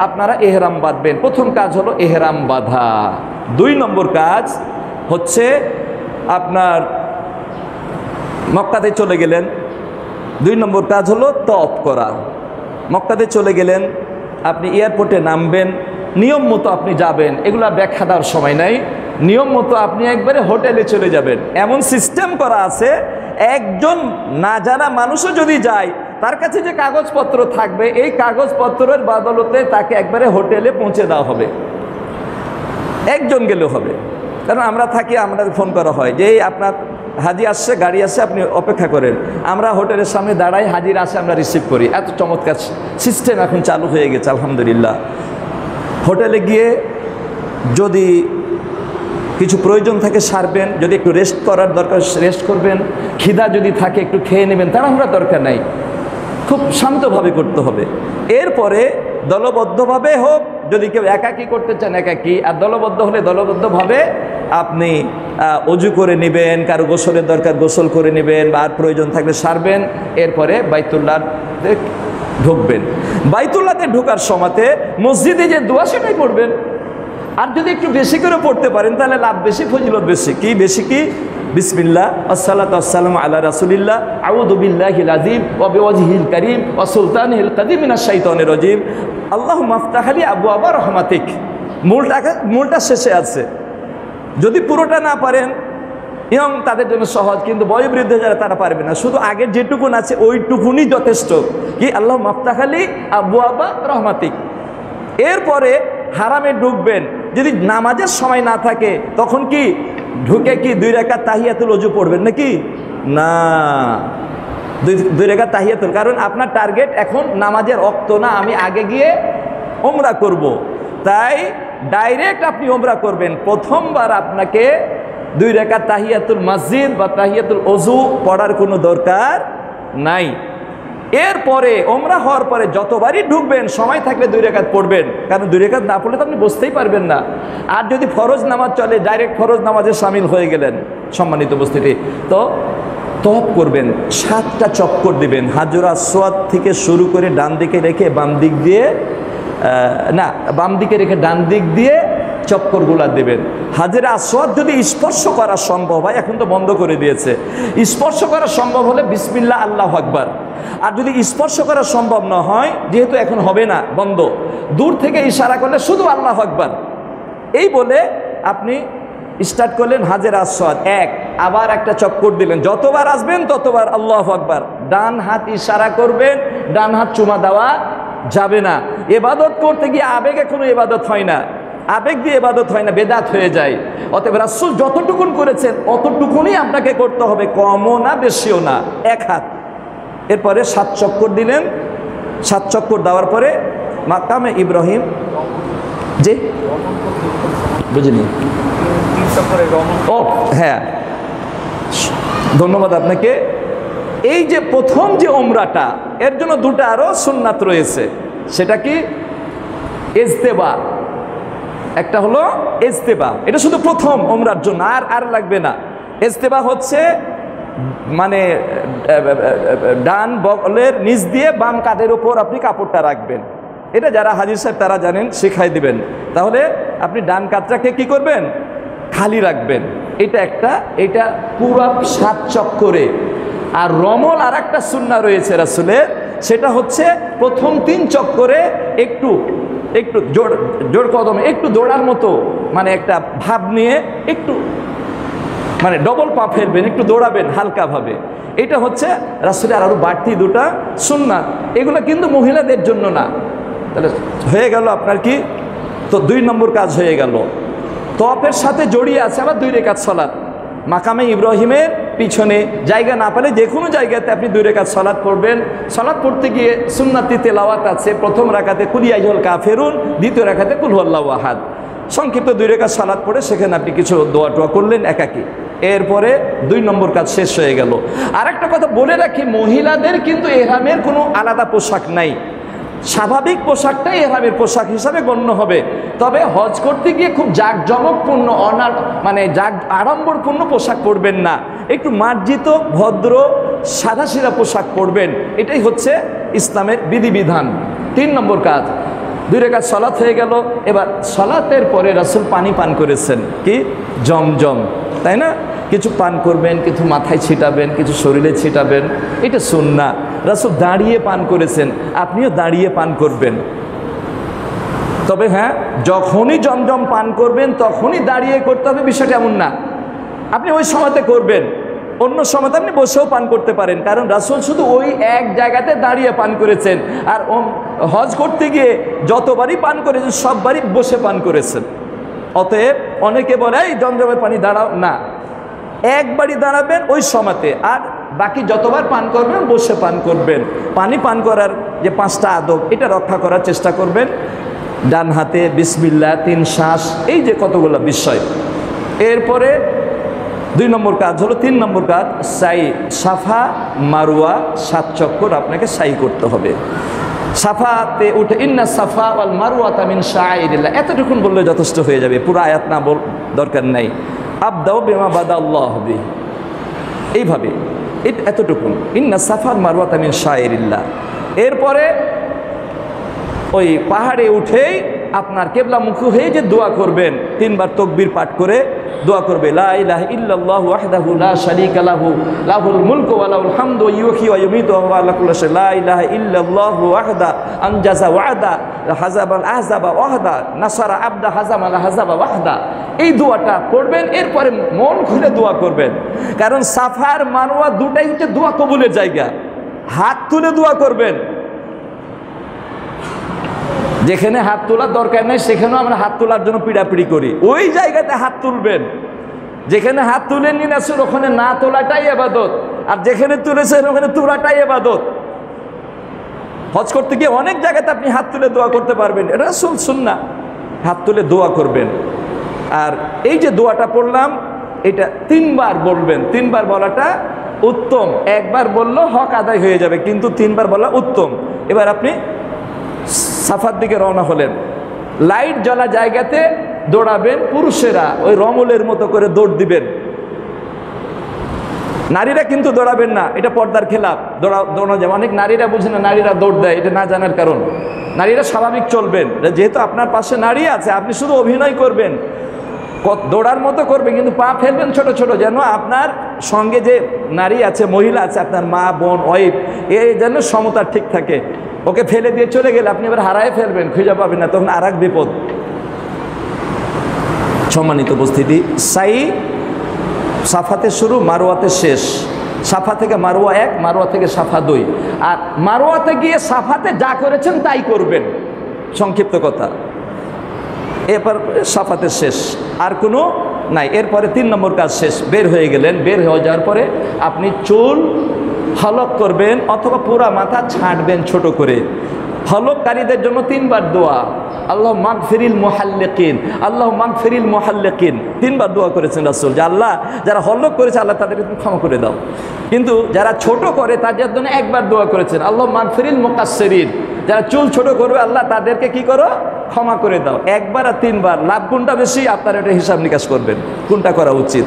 আপনারা এহরাম বাঁধবেন। প্রথম কাজ হলো এহরাম বাঁধা। দুই নম্বর কাজ হচ্ছে আপনার মক্কাতে চলে গেলেন। দুই নম্বর কাজ হলো তপ করা। মক্কাতে চলে গেলেন, আপনি এয়ারপোর্টে নামবেন, নিয়ম মতো আপনি যাবেন, এগুলো ব্যাখ্যা দেওয়ার সময় নাই। নিয়ম মতো আপনি একবারে হোটেলে চলে যাবেন। এমন সিস্টেম করা আছে, একজন না জানা মানুষও যদি যায়, তার কাছে যে কাগজপত্র থাকবে, এই কাগজপত্রের বদলতে তাকে একবারে হোটেলে পৌঁছে দেওয়া হবে। একজন গেলেও হবে। কারণ আমরা থাকি, আমাদের ফোন করা হয় যে আপনার হাজি আসছে, গাড়ি আসছে আপনি অপেক্ষা করেন। আমরা হোটেলের সামনে দাঁড়াই, হাজির আসে আমরা রিসিভ করি। এত চমৎকার সিস্টেম এখন চালু হয়ে গেছে, আলহামদুলিল্লাহ। হোটেলে গিয়ে যদি কিছু প্রয়োজন থাকে সারবেন, যদি একটু রেস্ট করার দরকার রেস্ট করবেন। খিদা যদি থাকে, একটু খেয়ে নেবেন, তাড়াহুড়া দরকার নাই। খুব শান্তভাবে করতে হবে। এরপরে দলবদ্ধভাবে হোক যদি কেউ একাকী করতে চান একাকী, আর দলবদ্ধ হলে দলবদ্ধভাবে আপনি অজু করে নেবেন, কারও গোসলের দরকার গোসল করে নেবেন বা আর প্রয়োজন থাকলে সারবেন, এরপরে বাইতুল্লাহ ঢুকবেন। বাইতুল্লাতে ঢোকার সময়তে মসজিদে যে দোয়া সেটাই পড়বেন। আর যদি একটু বেশি করে পড়তে পারেন, তাহলে লাভ বেশি, ফজিলত বেশি। কি বেশি কি? আসসালাত আসসালাম আল্লাহ রাসুলিল্লাহ আউদুবিল্লাহিল আজিম ওয়াবিওয়াজহিল করিম ও সুলতানহিল কাদিম মিনাশ শাইতানির রাজিম। আল্লাহ মাফতাহালি আবু আবা রহমাতিক। মূলটা মূলটা শেষে আছে। যদি পুরোটা না পারেন এবং তাদের জন্য সহজ, কিন্তু বয়োবৃদ্ধ যারা তারা পারবে না। শুধু আগের যেটুকুন আছে ওইটুকুনি যথেষ্ট। কি আল্লাহ মাফতাখালি আবু আবা রহমাতিক। এরপরে হারামে ঢুকবেন যদি নামাজের সময় না থাকে, তখন কি ঢুকে কি দুই রেখা তাহিয়াতুল অজু পড়বেন নাকি? না। দুই রেখা তাহিয়াতুল, কারণ আপনার টার্গেট এখন নামাজের অক্ত না, আমি আগে গিয়ে ওমরা করব। তাই ডাইরেক্ট আপনি ওমরা করবেন। প্রথমবার আপনাকে দুই রেখা তাহিয়াতুল মসজিদ বা তাহিয়াতুল অজু পড়ার কোনো দরকার নাই। এরপরে ওমরা হওয়ার পরে যতবারই ঢুকবেন, সময় থাকলে দুই রেখাত পড়বেন। কারণ দুই রেখাত না পড়লে তো আপনি বুঝতেই পারবেন না। আর যদি ফরজ নামাজ চলে ডাইরেক্ট ফরজ নামাজে সামিল হয়ে গেলেন সম্মানিত উপস্থিতি। তো তপ করবেন, সাতটা চক্কর দিবেন, হাজরা সোয়াদ থেকে শুরু করে ডান দিকে রেখে বাম দিক দিয়ে না, বাম দিকে রেখে ডান দিক দিয়ে চক্করগুলা দেবেন। হাজিরা আসোয়াদ যদি স্পর্শ করা সম্ভব হয়, এখন তো বন্ধ করে দিয়েছে। স্পর্শ করা সম্ভব হলে বিসমিল্লা আল্লাহ আকবার। আর যদি স্পর্শ করা সম্ভব না হয়, যেহেতু এখন হবে না, বন্ধ। দূর থেকে ইশারা করলে শুধু আল্লাহ আকবার। এই বলে আপনি স্টার্ট করলেন হাজের আসওয়াদ এক, আবার একটা চক্কর দিলেন। যতবার আসবেন, ততবার আল্লাহ আকবার। ডান হাত ইশারা করবেন, ডান হাত চুমা দেওয়া যাবে না। এবাদত করতে গিয়ে আবেগে কোনো এবাদত হয় না। আবেগ দিয়ে এবাদত হয় না, বেদাত হয়ে যায়। অতএব রাসুল যতটুকুন করেছেন, অতটুকুনই আপনাকে করতে হবে। কমও না, বেশিও না। এক হাত। এরপরে সাত চক্কর দিলেন। সাত চক্কর দেওয়ার পরে মাকামে ইব্রাহিম যে বুঝিনি। ও হ্যাঁ। ধন্যবাদ আপনাকে। এই যে প্রথম যে ওমরাটা এর জন্য দুটা আরও সুন্নাত রয়েছে। সেটা কি? এজতেবা একটা হলো এজতেবা এটা শুধু প্রথম ওমরার জন্য, আর আর লাগবে না। এজতেবা হচ্ছে মানে ডান বগলের নিচ দিয়ে বাম কাঁধের উপর আপনি কাপড়টা রাখবেন। এটা যারা হাজির সাহেব, তারা জানেন, শেখাই দিবেন। তাহলে আপনি ডান কাতটাকে কি করবেন? খালি রাখবেন। এটা একটা, এটা পুরো সাত চক্করে। আর রমল আর একটা সুন্না রয়েছে রাসুলের, সেটা হচ্ছে প্রথম তিন চক্করে একটু একটু জোর জোর কদমে, একটু দৌড়ার মতো মানে একটা ভাব নিয়ে একটু মানে ডবল পা ফেলবেন, একটু দৌড়াবেন, হালকাভাবে। এটা হচ্ছে রাসুলের আরও বাড়তি দুটা সুন্নাত। এগুলো কিন্তু মহিলাদের জন্য না। তাহলে হয়ে গেল আপনার কি? তো দুই নম্বর কাজ হয়ে গেল। তপের সাথে জড়িয়ে আছে আবার দুই রেখাত সলাৎ মাকামে ইব্রাহিমের পিছনে। জায়গা না পেলে যে কোনো জায়গাতে আপনি দুই রেখাত সলাৎ পড়বেন। সলাৎ পড়তে গিয়ে সুন্নাতি তেলাওয়াত আছে। প্রথম রাখাতে কুলিয়াইজল কাফেরুন, দ্বিতীয় রাখাতে কুলহল্লাহ সংক্ষিপ্ত দুই রেখা সালাদ পড়ে সেখানে আপনি কিছু দোয়া টোয়া করলেন, একাকি। এরপরে দুই নম্বর কাজ শেষ হয়ে গেল। আর একটা কথা বলে রাখি, মহিলাদের কিন্তু এহরামের কোনো আলাদা পোশাক নাই। স্বাভাবিক পোশাকটাই এহরামের পোশাক হিসাবে গণ্য হবে। তবে হজ করতে গিয়ে খুব জাঁকজমকপূর্ণ অনা মানে জাক আড়ম্বরপূর্ণ পোশাক পরবেন না। একটু মার্জিত, ভদ্র সাদা সিধা পোশাক পরবেন। এটাই হচ্ছে ইসলামের বিধিবিধান। তিন নম্বর কাজ দুই রেখা সলাৎ হয়ে গেল। এবার সলাতের পরে রাসুল পানি পান করেছেন। কি? জমজম তাই না? কিছু পান করবেন, কিছু মাথায় ছিটাবেন, কিছু শরীরে ছিটাবেন। এটা সুন্না রাসুল দাঁড়িয়ে পান করেছেন। আপনিও দাঁড়িয়ে পান করবেন। তবে হ্যাঁ যখনই জমজম পান করবেন, তখনই দাঁড়িয়ে করতে হবে বিষয়টা এমন না। আপনি ওই সময়তে করবেন। অন্য সময়তে আপনি বসেও পান করতে পারেন। কারণ রাসুল শুধু ওই এক জায়গাতে দাঁড়িয়ে পান করেছেন। আর হজ করতে গিয়ে যতবারই পান করেছেন, সববারই বসে পান করেছেন। অতএব অনেকে বলে, এই জমজমের পানি দাঁড়াও। না। একবারই দাঁড়াবেন ওই সময়তে আর বাকি যতবার পান করবেন, বসে পান করবেন। পানি পান করার যে পাঁচটা আদব, এটা রক্ষা করার চেষ্টা করবেন। ডান হাতে বিসমিল্লা তিন শ্বাস, এই যে কতগুলো বিষয়। এরপরে দুই নম্বর কাজ হলো, তিন নম্বর কাজ, সাই, সাফা, মারুয়া, সাত চক্কর আপনাকে সাই করতে হবে। সাফাতে উঠে, ইন্না সাফা ওয়াল মারুয়া তামিন শাহরিল্লা এতটুকুন বললে যথেষ্ট হয়ে যাবে, পুরো আয়াত না বল, দরকার নাই। আবদাও বেমা বাদা আল্লাহ হবে এইভাবে এতটুকুন। ইন্না সাফা মারুয়া তামিন শাহরিল্লা এরপরে ওই পাহাড়ে উঠেই আপনার কেবলামুখী হয়ে যে দোয়া করবেন, তিনবার তকবির পাঠ করে দোয়া করবে এই দোয়াটা পড়বেন, এরপরে মন খুলে দোয়া করবেন। কারণ সাফার মারওয়া দুটাই হচ্ছে দোয়া কবুলের জায়গা। হাত তুলে দোয়া করবেন। যেখানে হাত তোলার দরকার নেই, সেখানেও আমরা হাত তোলার জন্য পিড়াপিড়ি করি। ওই জায়গাতে হাত তুলবেন। যেখানে হাত তুলে নিন আসুন, ওখানে না তোলাটাই এবাদত আর যেখানে তুলেছেন, ওখানে তোলাটাই এবাদত হজ করতে গিয়ে অনেক জায়গাতে আপনি হাত তুলে দোয়া করতে পারবেন। এটা শুন না হাত তুলে দোয়া করবেন। আর এই যে দোয়াটা পড়লাম, এটা তিনবার বলবেন। তিনবার বলাটা উত্তম। একবার বললেও হক আদায় হয়ে যাবে, কিন্তু তিনবার বলা উত্তম। এবার আপনি সাফার দিকে রওনা হলেন। লাইট জ্বলা জায়গাতে দৌড়াবেন পুরুষেরা, ওই রমলের মতো করে দৌড় দিবেন। নারীরা কিন্তু দৌড়াবেন না, এটা পর্দার খেলাপ। দৌড়া, দৌড়ানো যাবে অনেক নারীরা বুঝে না, নারীরা দৌড় দেয়, এটা না জানার কারণ। নারীরা স্বাভাবিক চলবেন। যেহেতু আপনার পাশে নারী আছে, আপনি শুধু অভিনয় করবেন। দৌড়ার মতো করবেন, কিন্তু পা ফেলবেন ছোট ছোট, যেন আপনার সঙ্গে যে নারী আছে, মহিলা আছে, আপনার মা, বোন, ওয়াইফ এই যেন সমতা ঠিক থাকে। ওকে ফেলে দিয়ে চলে গেলে আপনি এবার হারায় ফেলবেন, খুঁজে পাবেন না, তখন আর বিপদ। সম্মানিত উপস্থিতি, সাই সাফাতে শুরু মারোয়াতে শেষ। সাফা থেকে মারোয়া এক মারোয়া থেকে সাফা দুই। আর মারোয়াতে গিয়ে সাফাতে যা করেছেন তাই করবেন। সংক্ষিপ্ত কথা। এরপর সাফাতে শেষ। আর কোনো নাই। এরপরে তিন নম্বর কাজ শেষ। বের হয়ে গেলেন। বের হয়ে যাওয়ার পরে আপনি চুল হলক করবেন অথবা পুরা মাথা ছাঁটবেন ছোট করে। হলককারীদের জন্য তিনবার দোয়া। আল্লাহ মাগ ফেরিল মোহাল্লেকিন। আল্লাহ মাগ ফেরিল মোহাল্লেকিন। তিনবার দোয়া করেছেন রাসুল। যে আল্লাহ, যারা হলক করেছে আল্লাহ তাদেরকে তুমি ক্ষমা করে দাও। কিন্তু যারা ছোট করে তাদের জন্য একবার দোয়া করেছেন। আল্লাহ মাগ ফেরিল মোকাসেরিন যারা চুল ছোট করবে আল্লাহ তাদেরকে কি করো? ক্ষমা করে দাও, একবার আর তিনবার, লাভ কোনটা বেশি, আপনারা এটা হিসাব নিকাশ করবেন, কোনটা করা উচিত?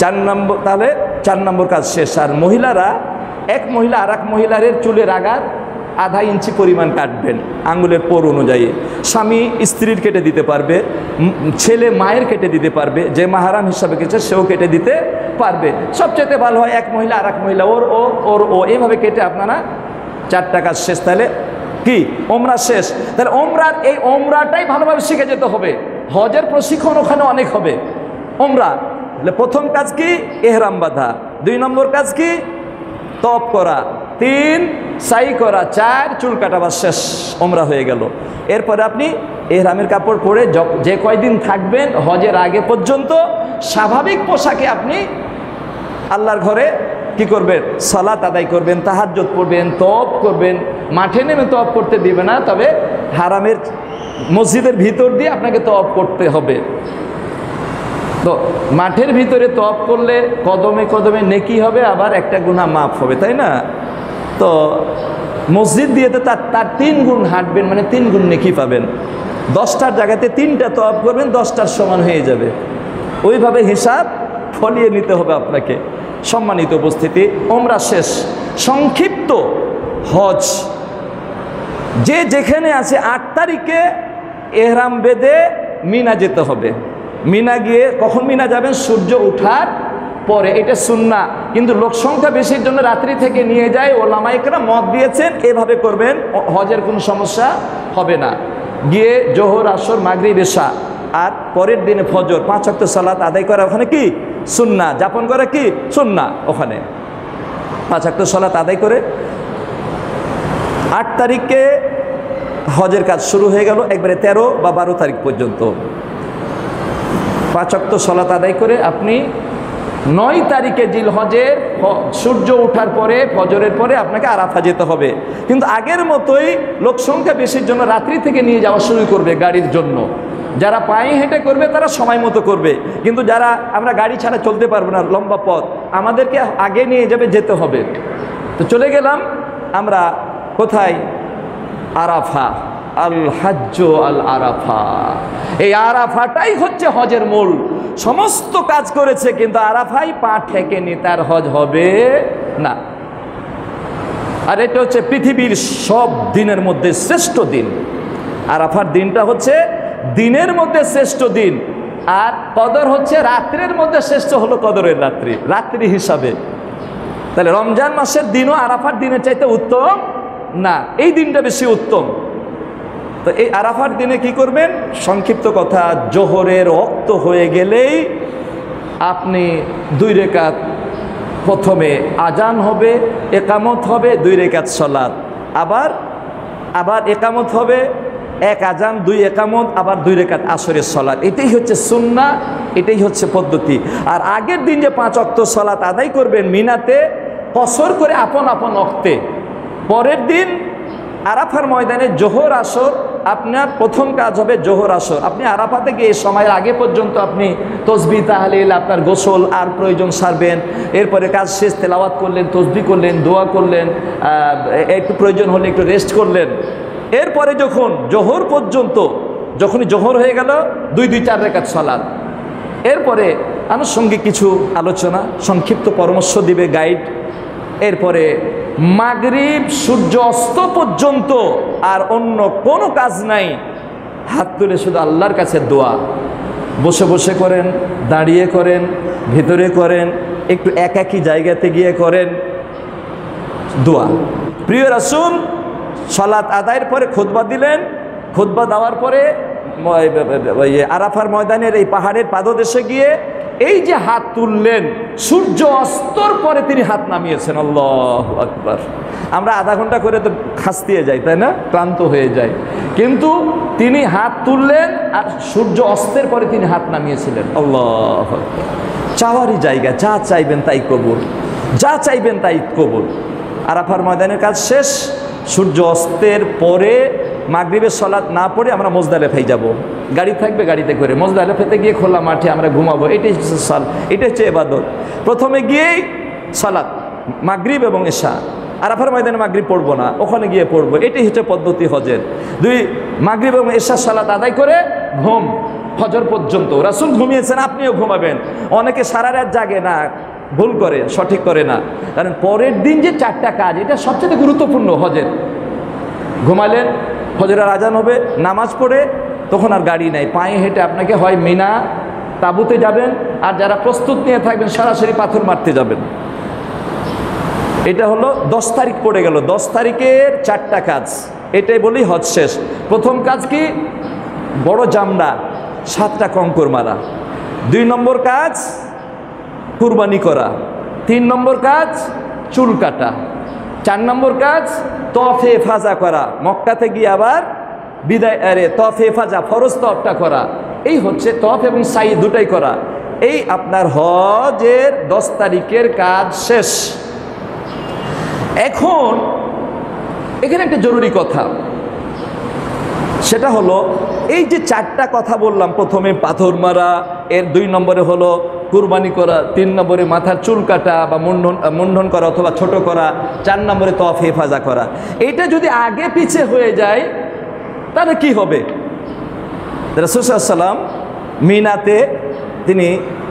চার নম্বর, তাহলে চার নম্বর কাজ শেষ। আর মহিলারা, এক মহিলা আর এক মহিলার চুলের আগার আধা ইঞ্চি পরিমাণ কাটবেন, আঙুলের পোর অনুযায়ী। স্বামী স্ত্রীর কেটে দিতে পারবে ছেলে মায়ের কেটে দিতে পারবে, যে মাহারাম হিসাবে কেটে সেও কেটে দিতে পারবে। সবচেয়ে ভালো হয় এক মহিলা আর এক মহিলা, ওর ও ওর, ও। এইভাবে কেটে আপনারা চারটা কাজ শেষ। তাহলে কি? ওমরা শেষ। তাহলে ওমরার এই ওমরাটাই ভালোভাবে শিখে যেতে হবে। হজের প্রশিক্ষণ ওখানে অনেক হবে। ওমরা। তাহলে প্রথম কাজ কি? এহরাম বাঁধা। দুই নম্বর কাজ কি? তপ করা। তিন, সাই করা। চার, চুল কাটাবা। শেষ। ওমরা হয়ে গেল। এরপরে আপনি এহরামের কাপড় পরে যে কয়দিন থাকবেন হজের আগে পর্যন্ত স্বাভাবিক পোশাকে আপনি আল্লাহর ঘরে কি করবেন? সালাত আদায় করবেন তাহাজ্জত পড়বেন তপ করবেন। মাঠে নেমে তপ করতে দিবে না, তবে হারামের মসজিদের ভিতর দিয়ে আপনাকে তপ করতে হবে। তো মাঠের ভিতরে তপ করলে কদমে কদমে নেকি হবে, আবার একটা গুণা মাফ হবে, তাই না? তো মসজিদ দিয়ে তো তার তার তিন গুণ হাঁটবেন মানে তিন গুণ নেকি পাবেন। দশটার জায়গাতে তিনটা তপ করবেন, দশটার সমান হয়ে যাবে। ওইভাবে হিসাব ফলিয়ে নিতে হবে আপনাকে। সম্মানিত উপস্থিতি ওমরা শেষ। সংক্ষিপ্ত হজ। যে যেখানে আছে আট তারিখে এহরাম বেদে মিনা যেতে হবে। মিনা গিয়ে কখন মিনা যাবেন? সূর্য ওঠার পরে। এটা সুন্না। কিন্তু লোক সংখ্যা বেশির জন্য রাত্রি থেকে নিয়ে যায়। ওলামাইকরা মত দিয়েছেন, এভাবে করবেন, হজের কোনো সমস্যা হবে না। গিয়ে জোহর, আসর মাগরি বেশা আর পরের দিনে ফজর, পাঁচ অক্ট সালাত আদায় করা। ওখানে কি? সুন্না। যাপন করা কি? সুন্না ওখানে। পাঁচ অক্ট সালাত আদায় করে আট তারিখে হজের কাজ শুরু হয়ে গেল, একবারে তেরো বা বারো তারিখ পর্যন্ত। পাঁচ অক্ত সলাত আদায় করে আপনি নয় তারিখে জিল হজের সূর্য ওঠার পরে, ফজরের পরে আপনাকে আরাফা যেতে হবে। কিন্তু আগের মতোই লোকসংখ্যা বেশির জন্য রাত্রি থেকে নিয়ে যাওয়া শুরু করবে গাড়ির জন্য। যারা পায়ে হেঁটে করবে, তারা সময় মতো করবে। কিন্তু যারা আমরা গাড়ি ছাড়া চলতে পারব না, লম্বা পথ, আমাদেরকে আগে নিয়ে যাবে, যেতে হবে। তো চলে গেলাম আমরা কোথায়? আরাফা আল হাজ্জ আল আরাফা এই আরাফাটাই হচ্ছে হজের মূল। সমস্ত কাজ করেছে, কিন্তু আরাফাই পা ঠেকেনি, তার হজ হবে না। আর এটা হচ্ছে পৃথিবীর সব দিনের মধ্যে শ্রেষ্ঠ দিন। আরাফার দিনটা হচ্ছে দিনের মধ্যে শ্রেষ্ঠ দিন, আর কদর হচ্ছে রাত্রের মধ্যে শ্রেষ্ঠ হলো কদরের রাত্রি রাত্রি হিসাবে। তাহলে রমজান মাসের দিনও আরাফার দিনের চাইতে উত্তম? না, এই দিনটা বেশি উত্তম। তো এই আরাফার দিনে কি করবেন? সংক্ষিপ্ত কথা, জোহরের রক্ত হয়ে গেলেই আপনি দুই রেখাত প্রথমে আজান হবে, একামত হবে, দুই রেখাত সলাদ আবার আবার একামত হবে এক আজান, দুই একামত, আবার দুই রেখাত আসরের সলাদ এটাই হচ্ছে সুন্না এটাই হচ্ছে পদ্ধতি। আর আগের দিন যে পাঁচ অক্ত সলাত আদায় করবেন মিনাতে, কসর করে আপন আপন অক্তে পরের দিন আরাফার ময়দানে জোহর আসর, আপনার প্রথম কাজ হবে জোহর আসর। আপনি আরাফাতে গিয়ে এই সময়ের আগে পর্যন্ত আপনি তসবি, তাহলিল, আপনার গোসল, আর প্রয়োজন সারবেন। এরপরে কাজ শেষ, তেলাওয়াত করলেন, তসবি করলেন, দোয়া করলেন একটু প্রয়োজন হলে একটু রেস্ট করলেন। এরপরে যখন জোহর পর্যন্ত, যখনই জোহর হয়ে গেল, দুই দুই চার রেখাত সালাদ এরপরে আনুষঙ্গিক কিছু আলোচনা, সংক্ষিপ্ত পরামর্শ দিবে গাইড এরপরে মাগরিব সূর্য অস্ত পর্যন্ত আর অন্য কোনো কাজ নাই। হাত তুলে শুধু আল্লাহর কাছে দোয়া। বসে বসে করেন, দাঁড়িয়ে করেন, ভেতরে করেন, একটু একাকী জায়গাতে গিয়ে করেন। দোয়া। প্রিয় রাসুল সলাৎ আদায়ের পরে খুতবা দিলেন। খুতবা দেওয়ার পরে ইয়ে আরাফার ময়দানের এই পাহাড়ের পাদদেশে গিয়ে এই যে হাত তুললেন, সূর্য অস্তর পরে তিনি হাত নামিয়েছেন। আল্লাহ আকবার। আমরা আধা ঘণ্টা করে তো খাস্তিয়ে যাই, তাই না? ক্লান্ত হয়ে যায় কিন্তু তিনি হাত তুললেন আর সূর্য অস্তের পরে তিনি হাত নামিয়েছিলেন। আল্লাহ চাওয়ারই জায়গা, যা চাইবেন তাই কবুল। যা চাইবেন তাই কবুল। আরাফার ময়দানের কাজ শেষ। সূর্য অস্তের পরে মাগরিবের সলাৎ না পড়ে আমরা মোজদালেফাই যাব। গাড়ি থাকবে গাড়িতে করে। মোজদালেফাতে গিয়ে খোলা মাঠে আমরা ঘুমাবো। এটাই হচ্ছে সাল এটাই হচ্ছে এবাদত। প্রথমে গিয়েই সালাত মাগরিব এবং এশা আরাফার ময়দানে মাগরিব পড়ব না, ওখানে গিয়ে পড়ব। এটাই হচ্ছে পদ্ধতি হজের। দুই, মাগরিব এবং এশার সালাত আদায় করে ঘুম হজর পর্যন্ত। রাসুল ঘুমিয়েছেন, আপনিও ঘুমাবেন। অনেকে সারা রাত জাগে না। ভুল করে, সঠিক করে না। কারণ পরের দিন যে চারটা কাজ, এটা সবচেয়ে গুরুত্বপূর্ণ হজের। ঘুমালেন, হজরের আজান হবে, নামাজ পড়ে, তখন আর গাড়ি নাই। পায়ে হেঁটে আপনাকে হয় মিনা, তাঁবুতে যাবেন, আর যারা প্রস্তুত নিয়ে থাকবেন, সরাসরি পাথর মারতে যাবেন। এটা হলো দশ তারিখ পড়ে গেল। দশ তারিখের চারটা কাজ। এটাই বলি হজ শেষ। প্রথম কাজ কি? বড় জামড়া সাতটা কঙ্কর মারা। দুই নম্বর কাজ কুরবানি করা। তিন নম্বর কাজ, চুল কাটা। চার নম্বর কাজ, তফে ফাজা করা। মক্কাতে গিয়ে আবার বিদায়, আরে, তফে ফাজা, ফরজ তফটা করা। এই হচ্ছে তফ এবং সাই দুটাই করা। এই আপনার হজের দশ তারিখের কাজ শেষ। এখন, এখানে একটা জরুরি কথা। সেটা হলো, এই যে চারটা কথা বললাম প্রথমে, পাথর মারা, এর দুই নম্বরে হলো কুরবানি করা, তিন নম্বরে মাথার চুল কাটা বা মুন্ডন মুন্ডন করা অথবা ছোট করা, চার নম্বরে তফ হেফাজা করা। এটা যদি আগে পিছে হয়ে যায়, তাহলে কি হবে? রসুসাল্লাম মিনাতে তিনি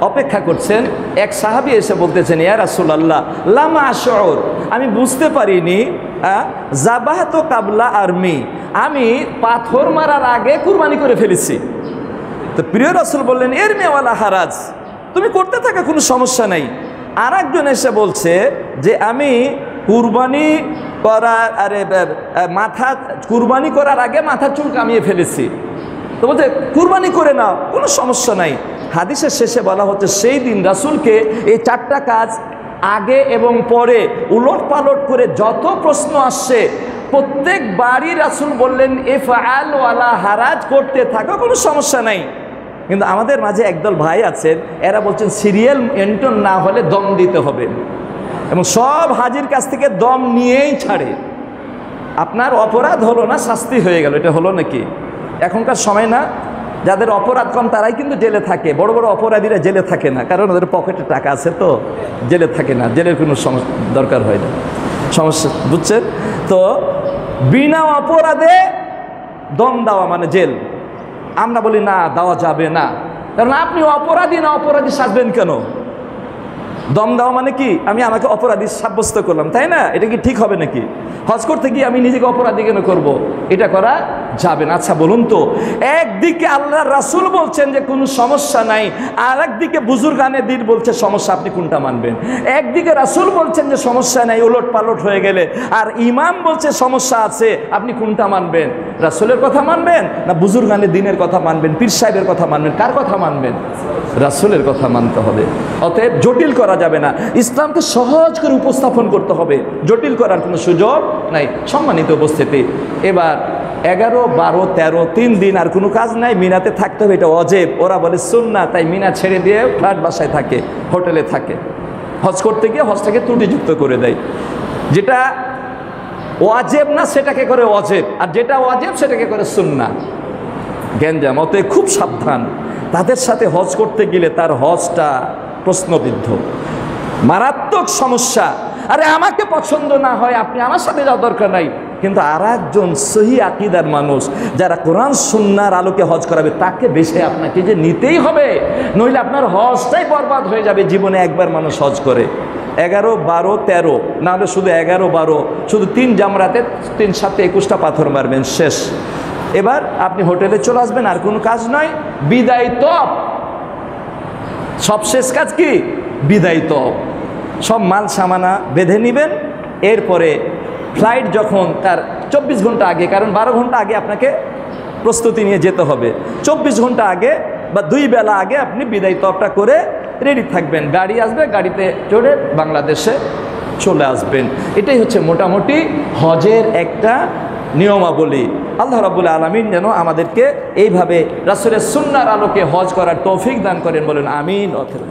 অপেক্ষা করছেন। এক সাহাবি এসে বলতেছেন, ইয়া রাসুলাল্লাহ, লামা শহর আমি বুঝতে পারিনি জাবাহ তো কাবলা আর্মি। আমি পাথর মারার আগে কুরবানি করে ফেলেছি। তো প্রিয় রাসুল বললেন, এর মেওয়ালা হারাজ। তুমি করতে থাকা কোনো সমস্যা নাই। আর একজন এসে বলছে যে, আমি কুরবানি করার, আরে মাথা, কুরবানি করার আগে মাথা চুল কামিয়ে ফেলেছি। তো বলছে, কুরবানি করে নাও, কোনো সমস্যা নাই। হাদিসের শেষে বলা হচ্ছে, সেই দিন রাসুলকে এই চারটা কাজ আগে এবং পরে উলট পালট করে যত প্রশ্ন আসছে প্রত্যেক বাড়ি রাসুল বললেন এফ আল ওয়ালা হারাজ, করতে থাকো, কোনো সমস্যা নাই। কিন্তু আমাদের মাঝে একদল ভাই আছেন, এরা বলছেন, সিরিয়াল এন্টন না হলে দম দিতে হবে। এবং সব হাজির কাছ থেকে দম নিয়েই ছাড়ে। আপনার অপরাধ হলো না, শাস্তি হয়ে গেল, এটা হলো নাকি? এখনকার সময় না, যাদের অপরাধ কম, তারাই কিন্তু জেলে থাকে। বড় বড় অপরাধীরা জেলে থাকে না, কারণ ওদের পকেটে টাকা আছে তো, জেলে থাকে না। জেলের কোনো সমস্যা দরকার হয় না। সমস্যা, বুঝছেন? তো বিনা অপরাধে দম দেওয়া মানে জেল। আমরা বলি না দেওয়া যাবে না। কারণ আপনি অপরাধী না অপরাধী সাজবেন কেন? দম দেওয়া মানে কি? আমি আমাকে অপরাধী সাব্যস্ত করলাম, তাই না? এটা কি ঠিক হবে নাকি? হজ করতে গিয়ে আমি নিজেকে অপরাধী কেন করব। এটা করা যাবে না। আচ্ছা বলুন তো, একদিকে আল্লাহ রাসুল বলছেন যে, কোনো সমস্যা নাই। আর একদিকে বুজুর্গানে দিন বলছে, সমস্যা আপনি কোনটা মানবেন? একদিকে রাসুল বলছেন যে, সমস্যা নাই ওলট পালট হয়ে গেলে। আর ইমাম বলছে, সমস্যা আছে, আপনি কোনটা মানবেন? রাসুলের কথা মানবেন না বুজুর বুজুর্গানে দিনের কথা মানবেন, পীর সাহেবের কথা মানবেন? কার কথা মানবেন? রাসুলের কথা মানতে হবে। অতএব জটিল করা যাবে না। ইসলামকে সহজ করে উপস্থাপন করতে হবে। জটিল করার কোনো সুযোগ নাই। সম্মানিত উপস্থিতি, এবার এগারো, বারো, তেরো, তিন দিন আর কোনো কাজ নাই। মিনাতে থাকতে হবে, এটা অজেব। ওরা বলে সুন্না তাই মিনা ছেড়ে দিয়ে ফ্ল্যাট বাসায় থাকে, হোটেলে থাকে। হজ করতে গিয়ে হজটাকে ত্রুটিযুক্ত করে দেয়। যেটা ওয়াজেব না, সেটাকে করে অজেব। আর যেটা ওয়াজেব সেটাকে করে সুন্না গ্যাঞ্জাম, অতএব খুব সাবধান। তাদের সাথে হজ করতে গেলে তার হজটা প্রশ্নবিদ্ধ। মারাত্মক সমস্যা। আরে, আমাকে পছন্দ না হয়, আপনি আমার সাথে যাওয়া দরকার নাই। কিন্তু আর একজন সহি আকিদার মানুষ, যারা কোরআন, সুন্নার আলোকে হজ করাবে, তাকে বেছে আপনাকে যে নিতেই হবে। নইলে আপনার হজটাই বরবাদ হয়ে যাবে, জীবনে একবার মানুষ হজ করে। এগারো, বারো, তেরো না হলে শুধু এগারো, বারো, শুধু তিন জামরাতে, তিন সাথে একুশটা পাথর মারবেন, শেষ। এবার আপনি হোটেলে চলে আসবেন, আর কোনো কাজ নয়, বিদায় তপ। সব শেষ কাজ কি? বিদায়িত সব মাল সামানা বেঁধে নেবেন, এরপরে ফ্লাইট যখন তার চব্বিশ ঘণ্টা আগে, কারণ বারো ঘণ্টা আগে আপনাকে প্রস্তুতি নিয়ে যেতে হবে। চব্বিশ ঘণ্টা আগে বা দুই বেলা আগে আপনি বিদায় তপটা করে রেডি থাকবেন। গাড়ি আসবে, গাড়িতে চড়ে বাংলাদেশে চলে আসবেন। এটাই হচ্ছে মোটামুটি হজের একটা নিয়মাবলী। আল্লাহ রাবুল আলমিন যেন আমাদেরকে এইভাবে রাসুলের সুন্নার আলোকে হজ করার তৌফিক দান করেন, বলেন আমিন অথের